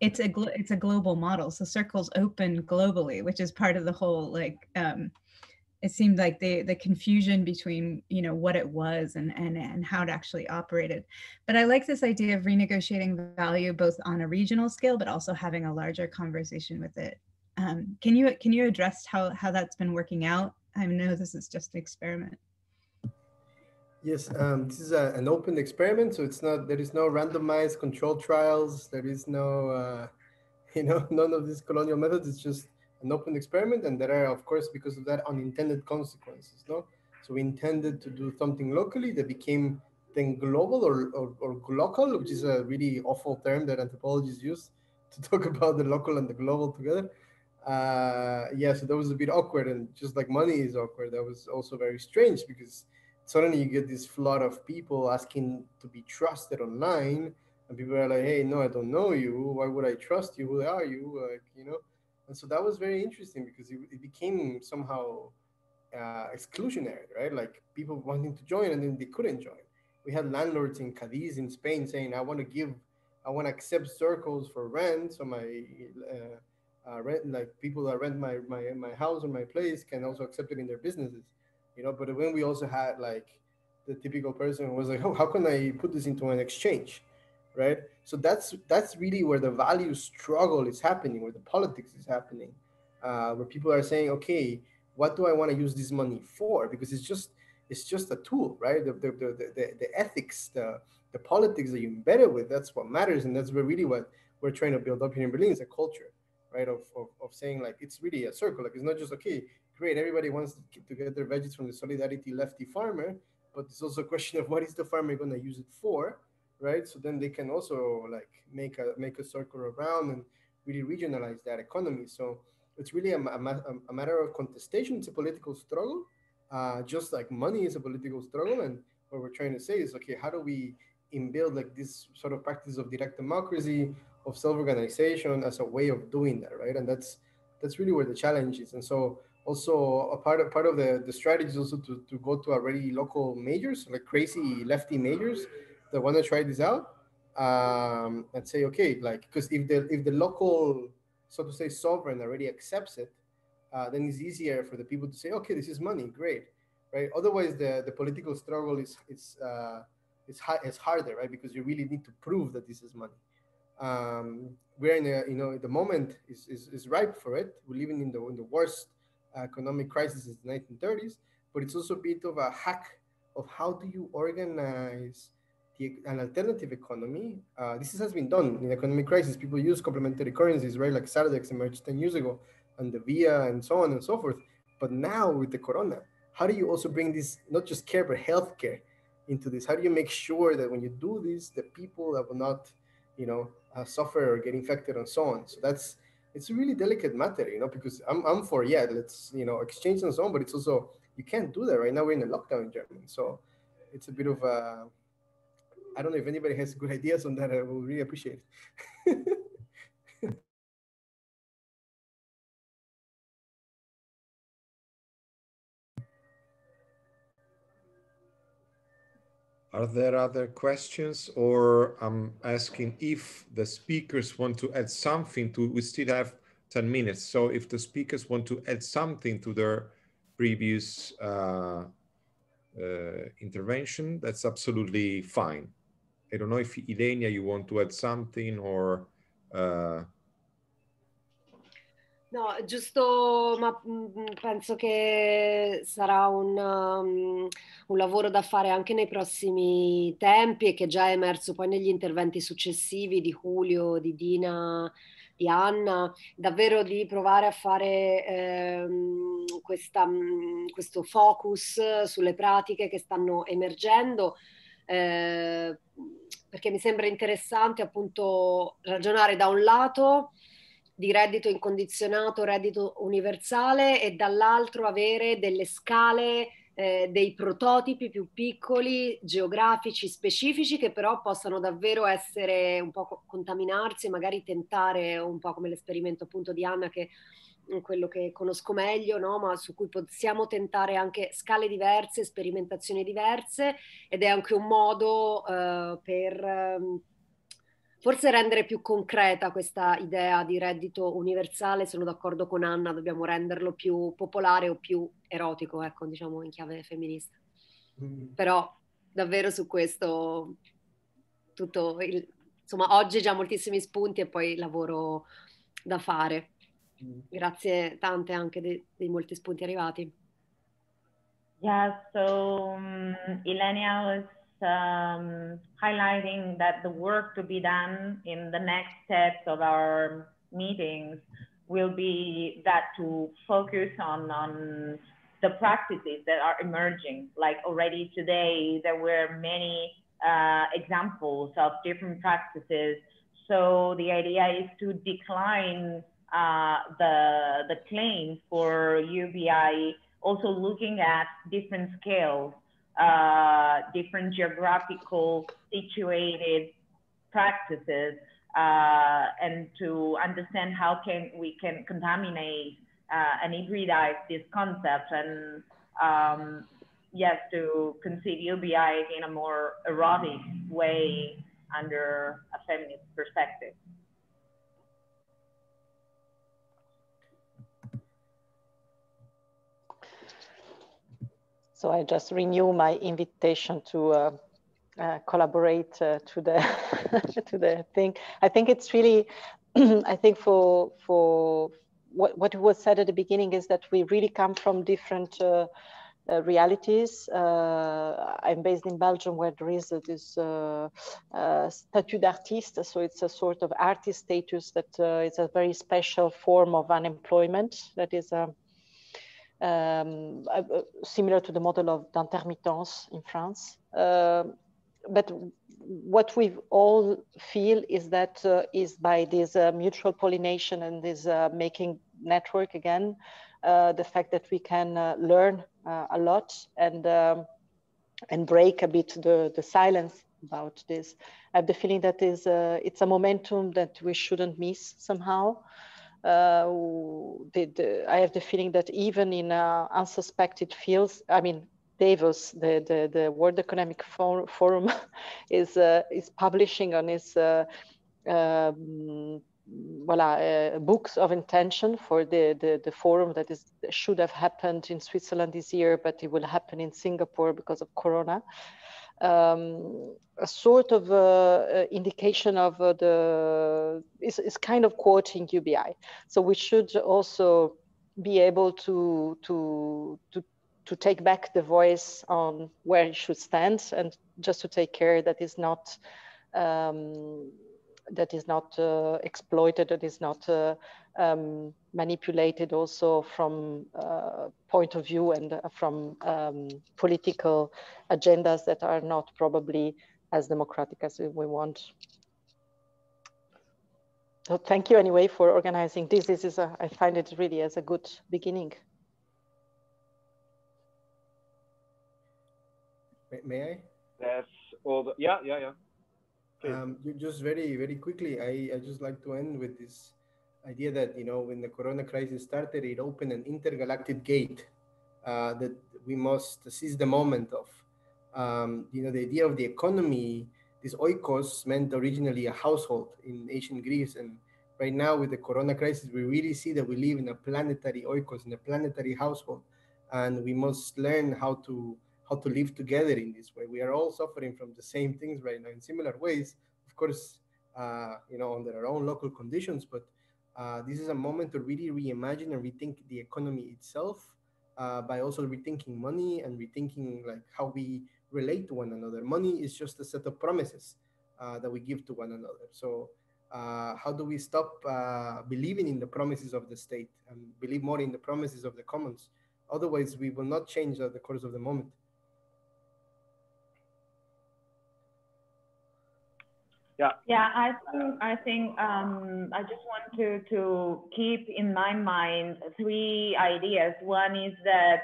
it's a it's a global model. So circles open globally, which is part of the whole like. Um, it seemed like the the confusion between you know what it was and and and how it actually operated but i like this idea of renegotiating value both on a regional scale but also having a larger conversation with it um, can you can you address how how that's been working out i know this is just an experiment Yes, um, this is a, an open experiment, so it's not there is no randomized control trials. There is no, uh, you know, none of these colonial methods. It's just an open experiment, and there are, of course, because of that, unintended consequences. No, so we intended to do something locally that became then global or, or, or local, which is a really awful term that anthropologists use to talk about the glocal and the global together. Uh, yeah, so that was a bit awkward, and just like money is awkward, that was also very strange because suddenly you get this flood of people asking to be trusted online and people are like hey no i don't know you. Why would i trust you? Who are you? Like you know? And so that was very interesting because it, it became somehow uh, exclusionary right? Like people wanting to join and then they couldn't join. We had landlords in cadiz in spain saying i want to give i want to accept circles for rent so my uh, uh, rent like people that rent my, my my house or my place can also accept it in their businesses you know. But when we also had like the typical person was like, oh, how can I put this into an exchange, right? So that's that's really where the value struggle is happening, where the politics is happening, uh, where people are saying, okay, what do I want to use this money for? Because it's just it's just a tool, right? The the the, the, the ethics, the the politics that you embed it with, that's what matters, and that's really what we're trying to build up here in Berlin is a culture, right? Of, of, of saying like, it's really a circle. Like, it's not just, okay, great, everybody wants to get their veggies from the Solidarity Lefty farmer, but it's also a question of what is the farmer going to use it for, right? So then they can also like make a make a circle around and really regionalize that economy. So it's really a, a, a matter of contestation. It's a political struggle, uh, just like money is a political struggle. And what we're trying to say is, okay, how do we inbuild like this sort of practice of direct democracy, of self-organization as a way of doing that, right? And that's that's really where the challenge is. And so also a part of part of the the strategy is also to, to go to already local majors, like crazy lefty majors that want to try this out um, and say, okay, like because if the if the local so to say sovereign already accepts it, uh, then it's easier for the people to say, okay, this is money, great, right? Otherwise, the the political struggle is is uh, is, hard, is harder, right? Because you really need to prove that this is money. Um, we're in a, you know, the moment is, is, is ripe for it. We're living in the in the worst economic crisis in the 1930s, but it's also a bit of a hack of how do you organize the, an alternative economy. Uh, this has been done in economic crisis. People use complementary currencies, right? Like Sardex emerged 10 years ago, and the WIR and so on and so forth. But now with the corona, how do you also bring this, not just care, but healthcare into this? How do you make sure that when you do this, the people that will not, you know, uh, suffer or get infected and so on? So that's, it's a really delicate matter, you know, because I'm, I'm for, yeah, let's, you know, exchange and so on, but it's also, you can't do that right now. We're in a lockdown in Germany. So it's a bit of a, I don't know if anybody has good ideas on that. I will really appreciate it. Are there other questions or I'm asking if the speakers want to add something to, we still have 10 minutes. So if the speakers want to add something to their previous uh, uh, intervention, that's absolutely fine. I don't know if Ilenia, you want to add something or... Uh... No, giusto, ma mm, penso che sarà un, um, un, lavoro da fare anche nei prossimi tempi e che già è emerso poi negli interventi successivi di Julio, di Dina, di Anna, davvero di provare a fare ehm, questa, mm, questo focus sulle pratiche che stanno emergendo eh, perché mi sembra interessante appunto ragionare da un lato di reddito incondizionato, reddito universale e dall'altro avere delle scale, eh, dei prototipi più piccoli, geografici, specifici che però possano davvero essere un po' contaminarsi magari tentare un po' come l'esperimento appunto di Anna che quello che conosco meglio, no? ma su cui possiamo tentare anche scale diverse, sperimentazioni diverse ed è anche un modo uh, per um, forse rendere più concreta questa idea di reddito universale. Sono d'accordo con Anna, dobbiamo renderlo più popolare o più erotico, ecco, diciamo in chiave femminista. Mm. Però davvero su questo tutto il, insomma oggi già moltissimi spunti e poi lavoro da fare. Grazie tante anche dei, dei molti spunti arrivati. Yeah, so um, Ilenia was um, highlighting that the work to be done in the next steps of our meetings will be that to focus on, on the practices that are emerging. Like already today, there were many uh, examples of different practices. So the idea is to decline uh, the, the claim for UBI, also looking at different scales, uh, different geographical situated practices, uh, and to understand how can we can contaminate uh, and hybridize this concept and um, yes, to conceive UBI in a more erotic way under a feminist perspective. So I just renew my invitation to uh, uh, collaborate uh, to the to the thing. I think it's really, I think for for what what was said at the beginning is that we really come from different uh, uh, realities. Uh, I'm based in Belgium where there is this uh, statut d'artiste. So it's a sort of artist status that is a very special form of unemployment that is um, um, similar to the model of d'intermittence in France. but what we all feel is that uh, is by this uh, mutual pollination and this uh, making network again, the fact that we can learn uh, a lot and um, and break a bit the the silence about this. I have the feeling that is uh, it's a momentum that we shouldn't miss somehow. Uh, the, the, I have the feeling that even in uh, unsuspected fields, I mean, Davos, the, the, the World Economic Forum, is uh, is publishing on its uh, um, voila, uh, books of intention for the, the, the forum that is should have happened in Switzerland this year, but it will happen in Singapore because of Corona. Um, a sort of uh, uh indication of uh, the is, is kind of quoting UBI. So we should also be able to to to to take back the voice on where it should stand and just to take care that is not um, that is not uh, exploited, that is not uh, um, manipulated also from uh, point of view and uh, from um, political agendas that are not probably as democratic as we want. So thank you anyway for organizing this. This is a, I find it really as a good beginning. May I? That's all. The, yeah, yeah, yeah. Um, just very, very quickly, I, I just like to end with this idea that, you know, when the Corona crisis started, it opened an intergalactic gate uh, that we must seize the moment of. Um, you know, the idea of the economy, this oikos meant originally a household in ancient Greece. And right now with the Corona crisis, we really see that we live in a planetary oikos, in a planetary household. And we must learn how to how to live together in this way. We are all suffering from the same things right now in similar ways, of course, uh, you know, under our own local conditions. But uh, this is a moment to really reimagine and rethink the economy itself uh, by also rethinking money and rethinking like how we relate to one another. Money is just a set of promises uh, that we give to one another. So. Uh, how do we stop uh, believing in the promises of the state and believe more in the promises of the commons? Otherwise, we will not change the course of the moment. Yeah. Yeah, I think I think um, I just want to to keep in my mind three ideas. One is that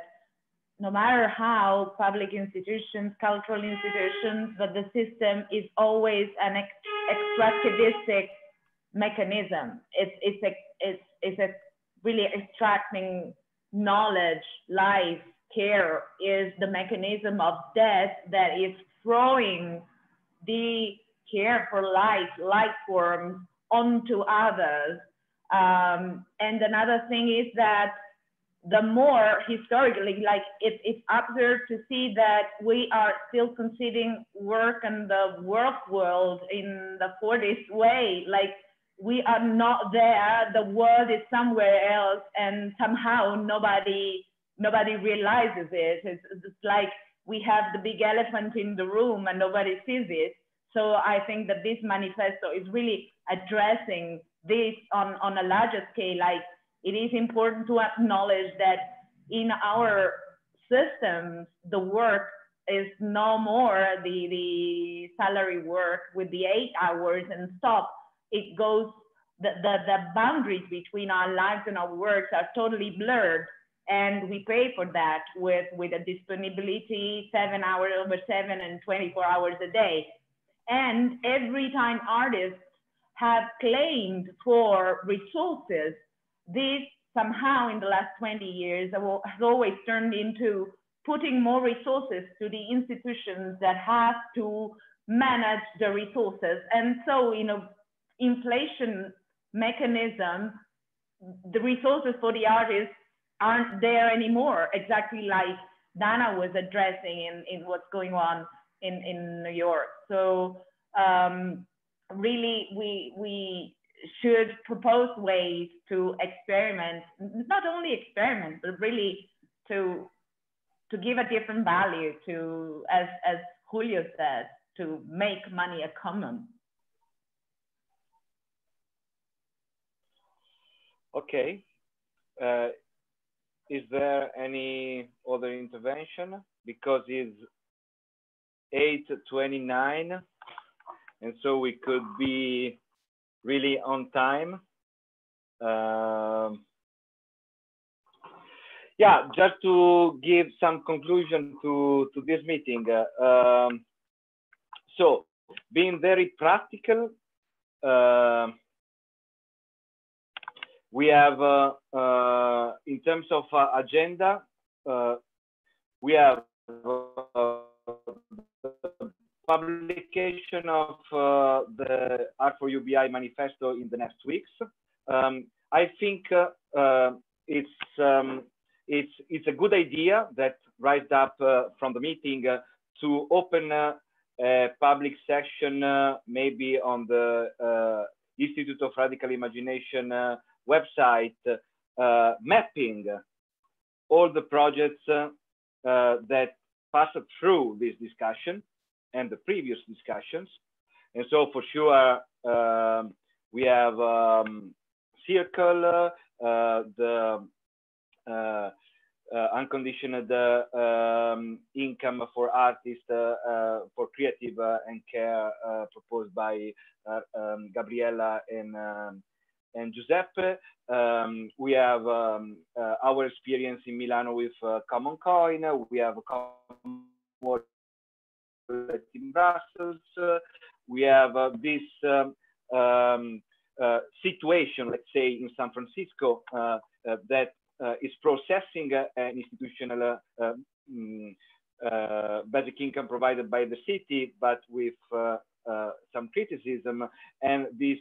no matter how public institutions, cultural institutions, but the system is always an ex extractivistic mechanism. It's it's a it's it's a really extracting knowledge, life, care is the mechanism of death that is throwing the care for life, life forms onto others. Um, and another thing is that the more historically, like it, it's absurd to see that we are still considering work and the work world in the Fordist way. Like we are not there, the world is somewhere else, and somehow nobody nobody realizes it. It's, it's like we have the big elephant in the room and nobody sees it. So I think that this manifesto is really addressing this on, on a larger scale. Like it is important to acknowledge that in our systems, the work is no more the, the salary work with the eight hours and stop. It goes, the, the, the boundaries between our lives and our works are totally blurred. And we pay for that with, with a disponibility seven hours over seven and 24 hours a day. And every time artists have claimed for resources, this somehow in the last 20 years has always turned into putting more resources to the institutions that have to manage the resources. And so in a inflation mechanism, the resources for the artists aren't there anymore, exactly like Dana was addressing in, in what's going on in, in New York. So um, really, we, we should propose ways to experiment, not only experiment, but really to to give a different value to, as, as Julio said, to make money a common. Okay. Uh, is there any other intervention? Because it's 8.29, and so we could be really on time. Um, yeah, just to give some conclusion to, to this meeting. Uh, um, so, being very practical, uh, we have, uh, uh in terms of uh, agenda, uh, we have publication of the R4UBI manifesto in the next weeks. Um, I think it's um, it's it's a good idea that rise up uh, from the meeting uh, to open uh, a public session maybe on the Institute of Radical Imagination website mapping all the projects that passed through this discussion and the previous discussions. And so for sure, um, we have um, Circle, uh, the uh, uh, unconditioned um, income for artists uh, for creative and care proposed by um, Gabriella and um, and Giuseppe. Um, we have um, uh, our experience in Milano with uh, Common Coin. We have Common in Brussels. Uh, we have this um, um situation, let's say, in San Francisco that uh, is processing uh, an institutional uh, mm, basic income provided by the city, but with some criticism. And this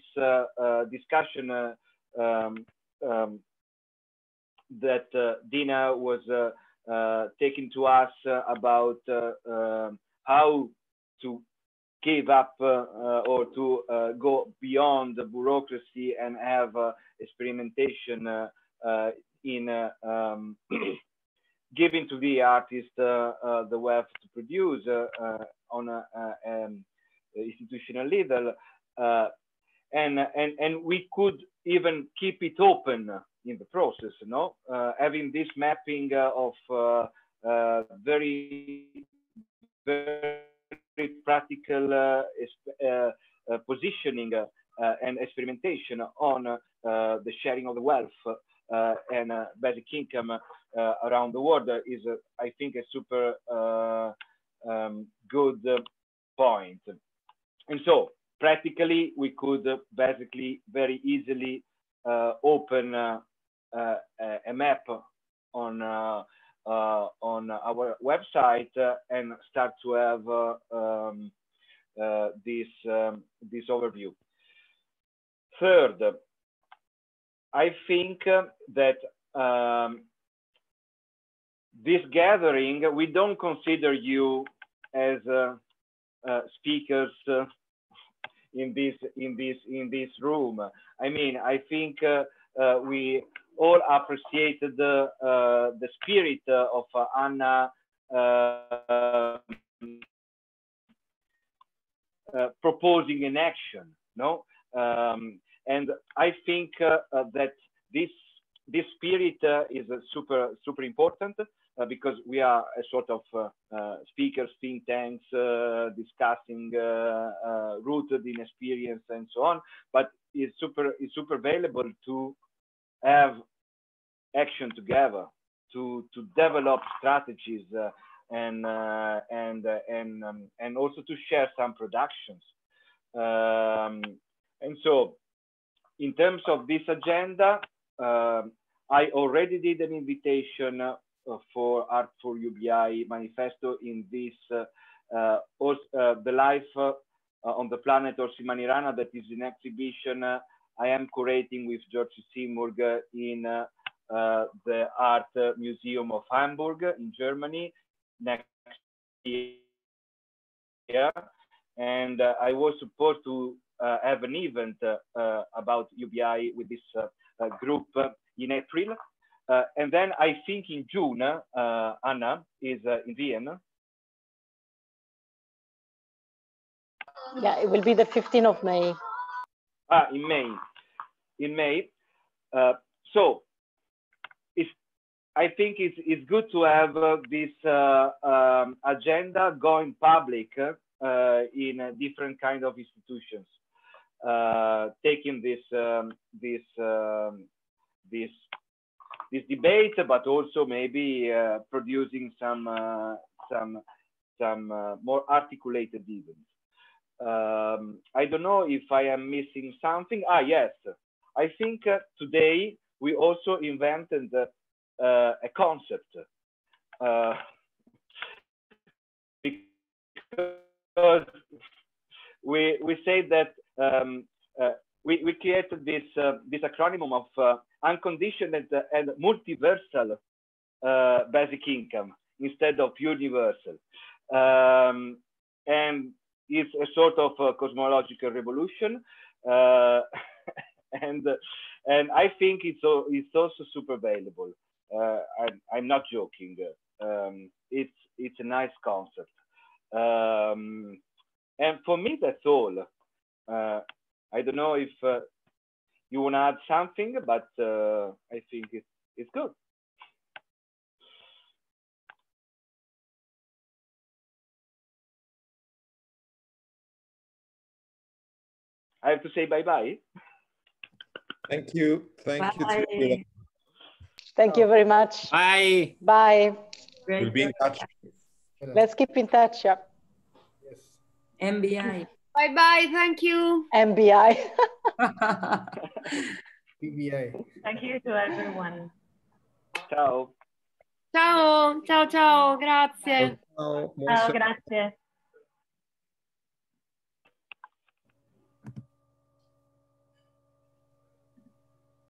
discussion um, um, that Dena was taking to us about um, how to give up uh, or to uh, go beyond the bureaucracy and have uh, experimentation in uh, um, giving to the artist uh, uh, the wealth to produce on an um, institutional level. and, and, and we could even keep it open in the process, no? having this mapping of very, very practical uh, positioning uh, and experimentation on uh, the sharing of the wealth uh, and uh, basic income uh, around the world is, I think, a super um, good point. And so practically, we could basically very easily open a map on uh, on our website uh, and start to have uh, um, this um, this overview. Third, I think uh, that um, this gathering, we don't consider you as uh, uh, speakers uh, in this in this in this room. I mean, I think uh, uh, we all appreciated the uh, the spirit uh, of uh, Anna. proposing an action, no, um, and I think uh, uh, that this this spirit uh, is super super important because we are a sort of speakers, think tanks, discussing rooted in experience and so on. But it's super it's super valuable to have action together to to develop strategies uh, and uh, and uh, and um, and also to share some productions um, and so in terms of this agenda, uh, I already did an invitation uh, for Art for UBI manifesto in this uh, uh, the life on the planet Orsi-Manirana that is in exhibition. I am curating with George Simurg in the Art Museum of Hamburg in Germany next year. And I was supposed to uh, have an event uh, uh, about UBI with this group in April. Uh, and then I think in June, uh, Anna is uh, in Vienna. Yeah, it will be the 15th of May. Ah, in May. In May. Uh, so, it's, I think it's, it's good to have uh, this uh, um, agenda going public in different kind of institutions, taking this um, this um, this this debate, but also maybe uh, producing some uh, some some uh, more articulated events. Um, I don't know if I am missing something. Ah, yes. I think uh, today we also invented uh, a concept uh, because we we say that um, we, we created this this acronym of unconditioned and multiversal uh, basic income instead of universal. Um, and it's a sort of a cosmological revolution. Uh, and and I think it's, it's also super valuable. Uh, I'm, I'm, not joking. Um, it's, it's a nice concept. Um, and for me, that's all. Uh, I don't know if you want to add something, but I think it's, it's good. I have to say bye-bye. Thank you. Thank bye. you. Thank you very much. Bye. Bye. We'll be in touch. Let's keep in touch. Yeah. Yes. MBI. Bye bye. Thank you. MBI. PBI. Thank you to everyone. Ciao. Ciao, ciao, ciao, grazie. Ciao, ciao grazie.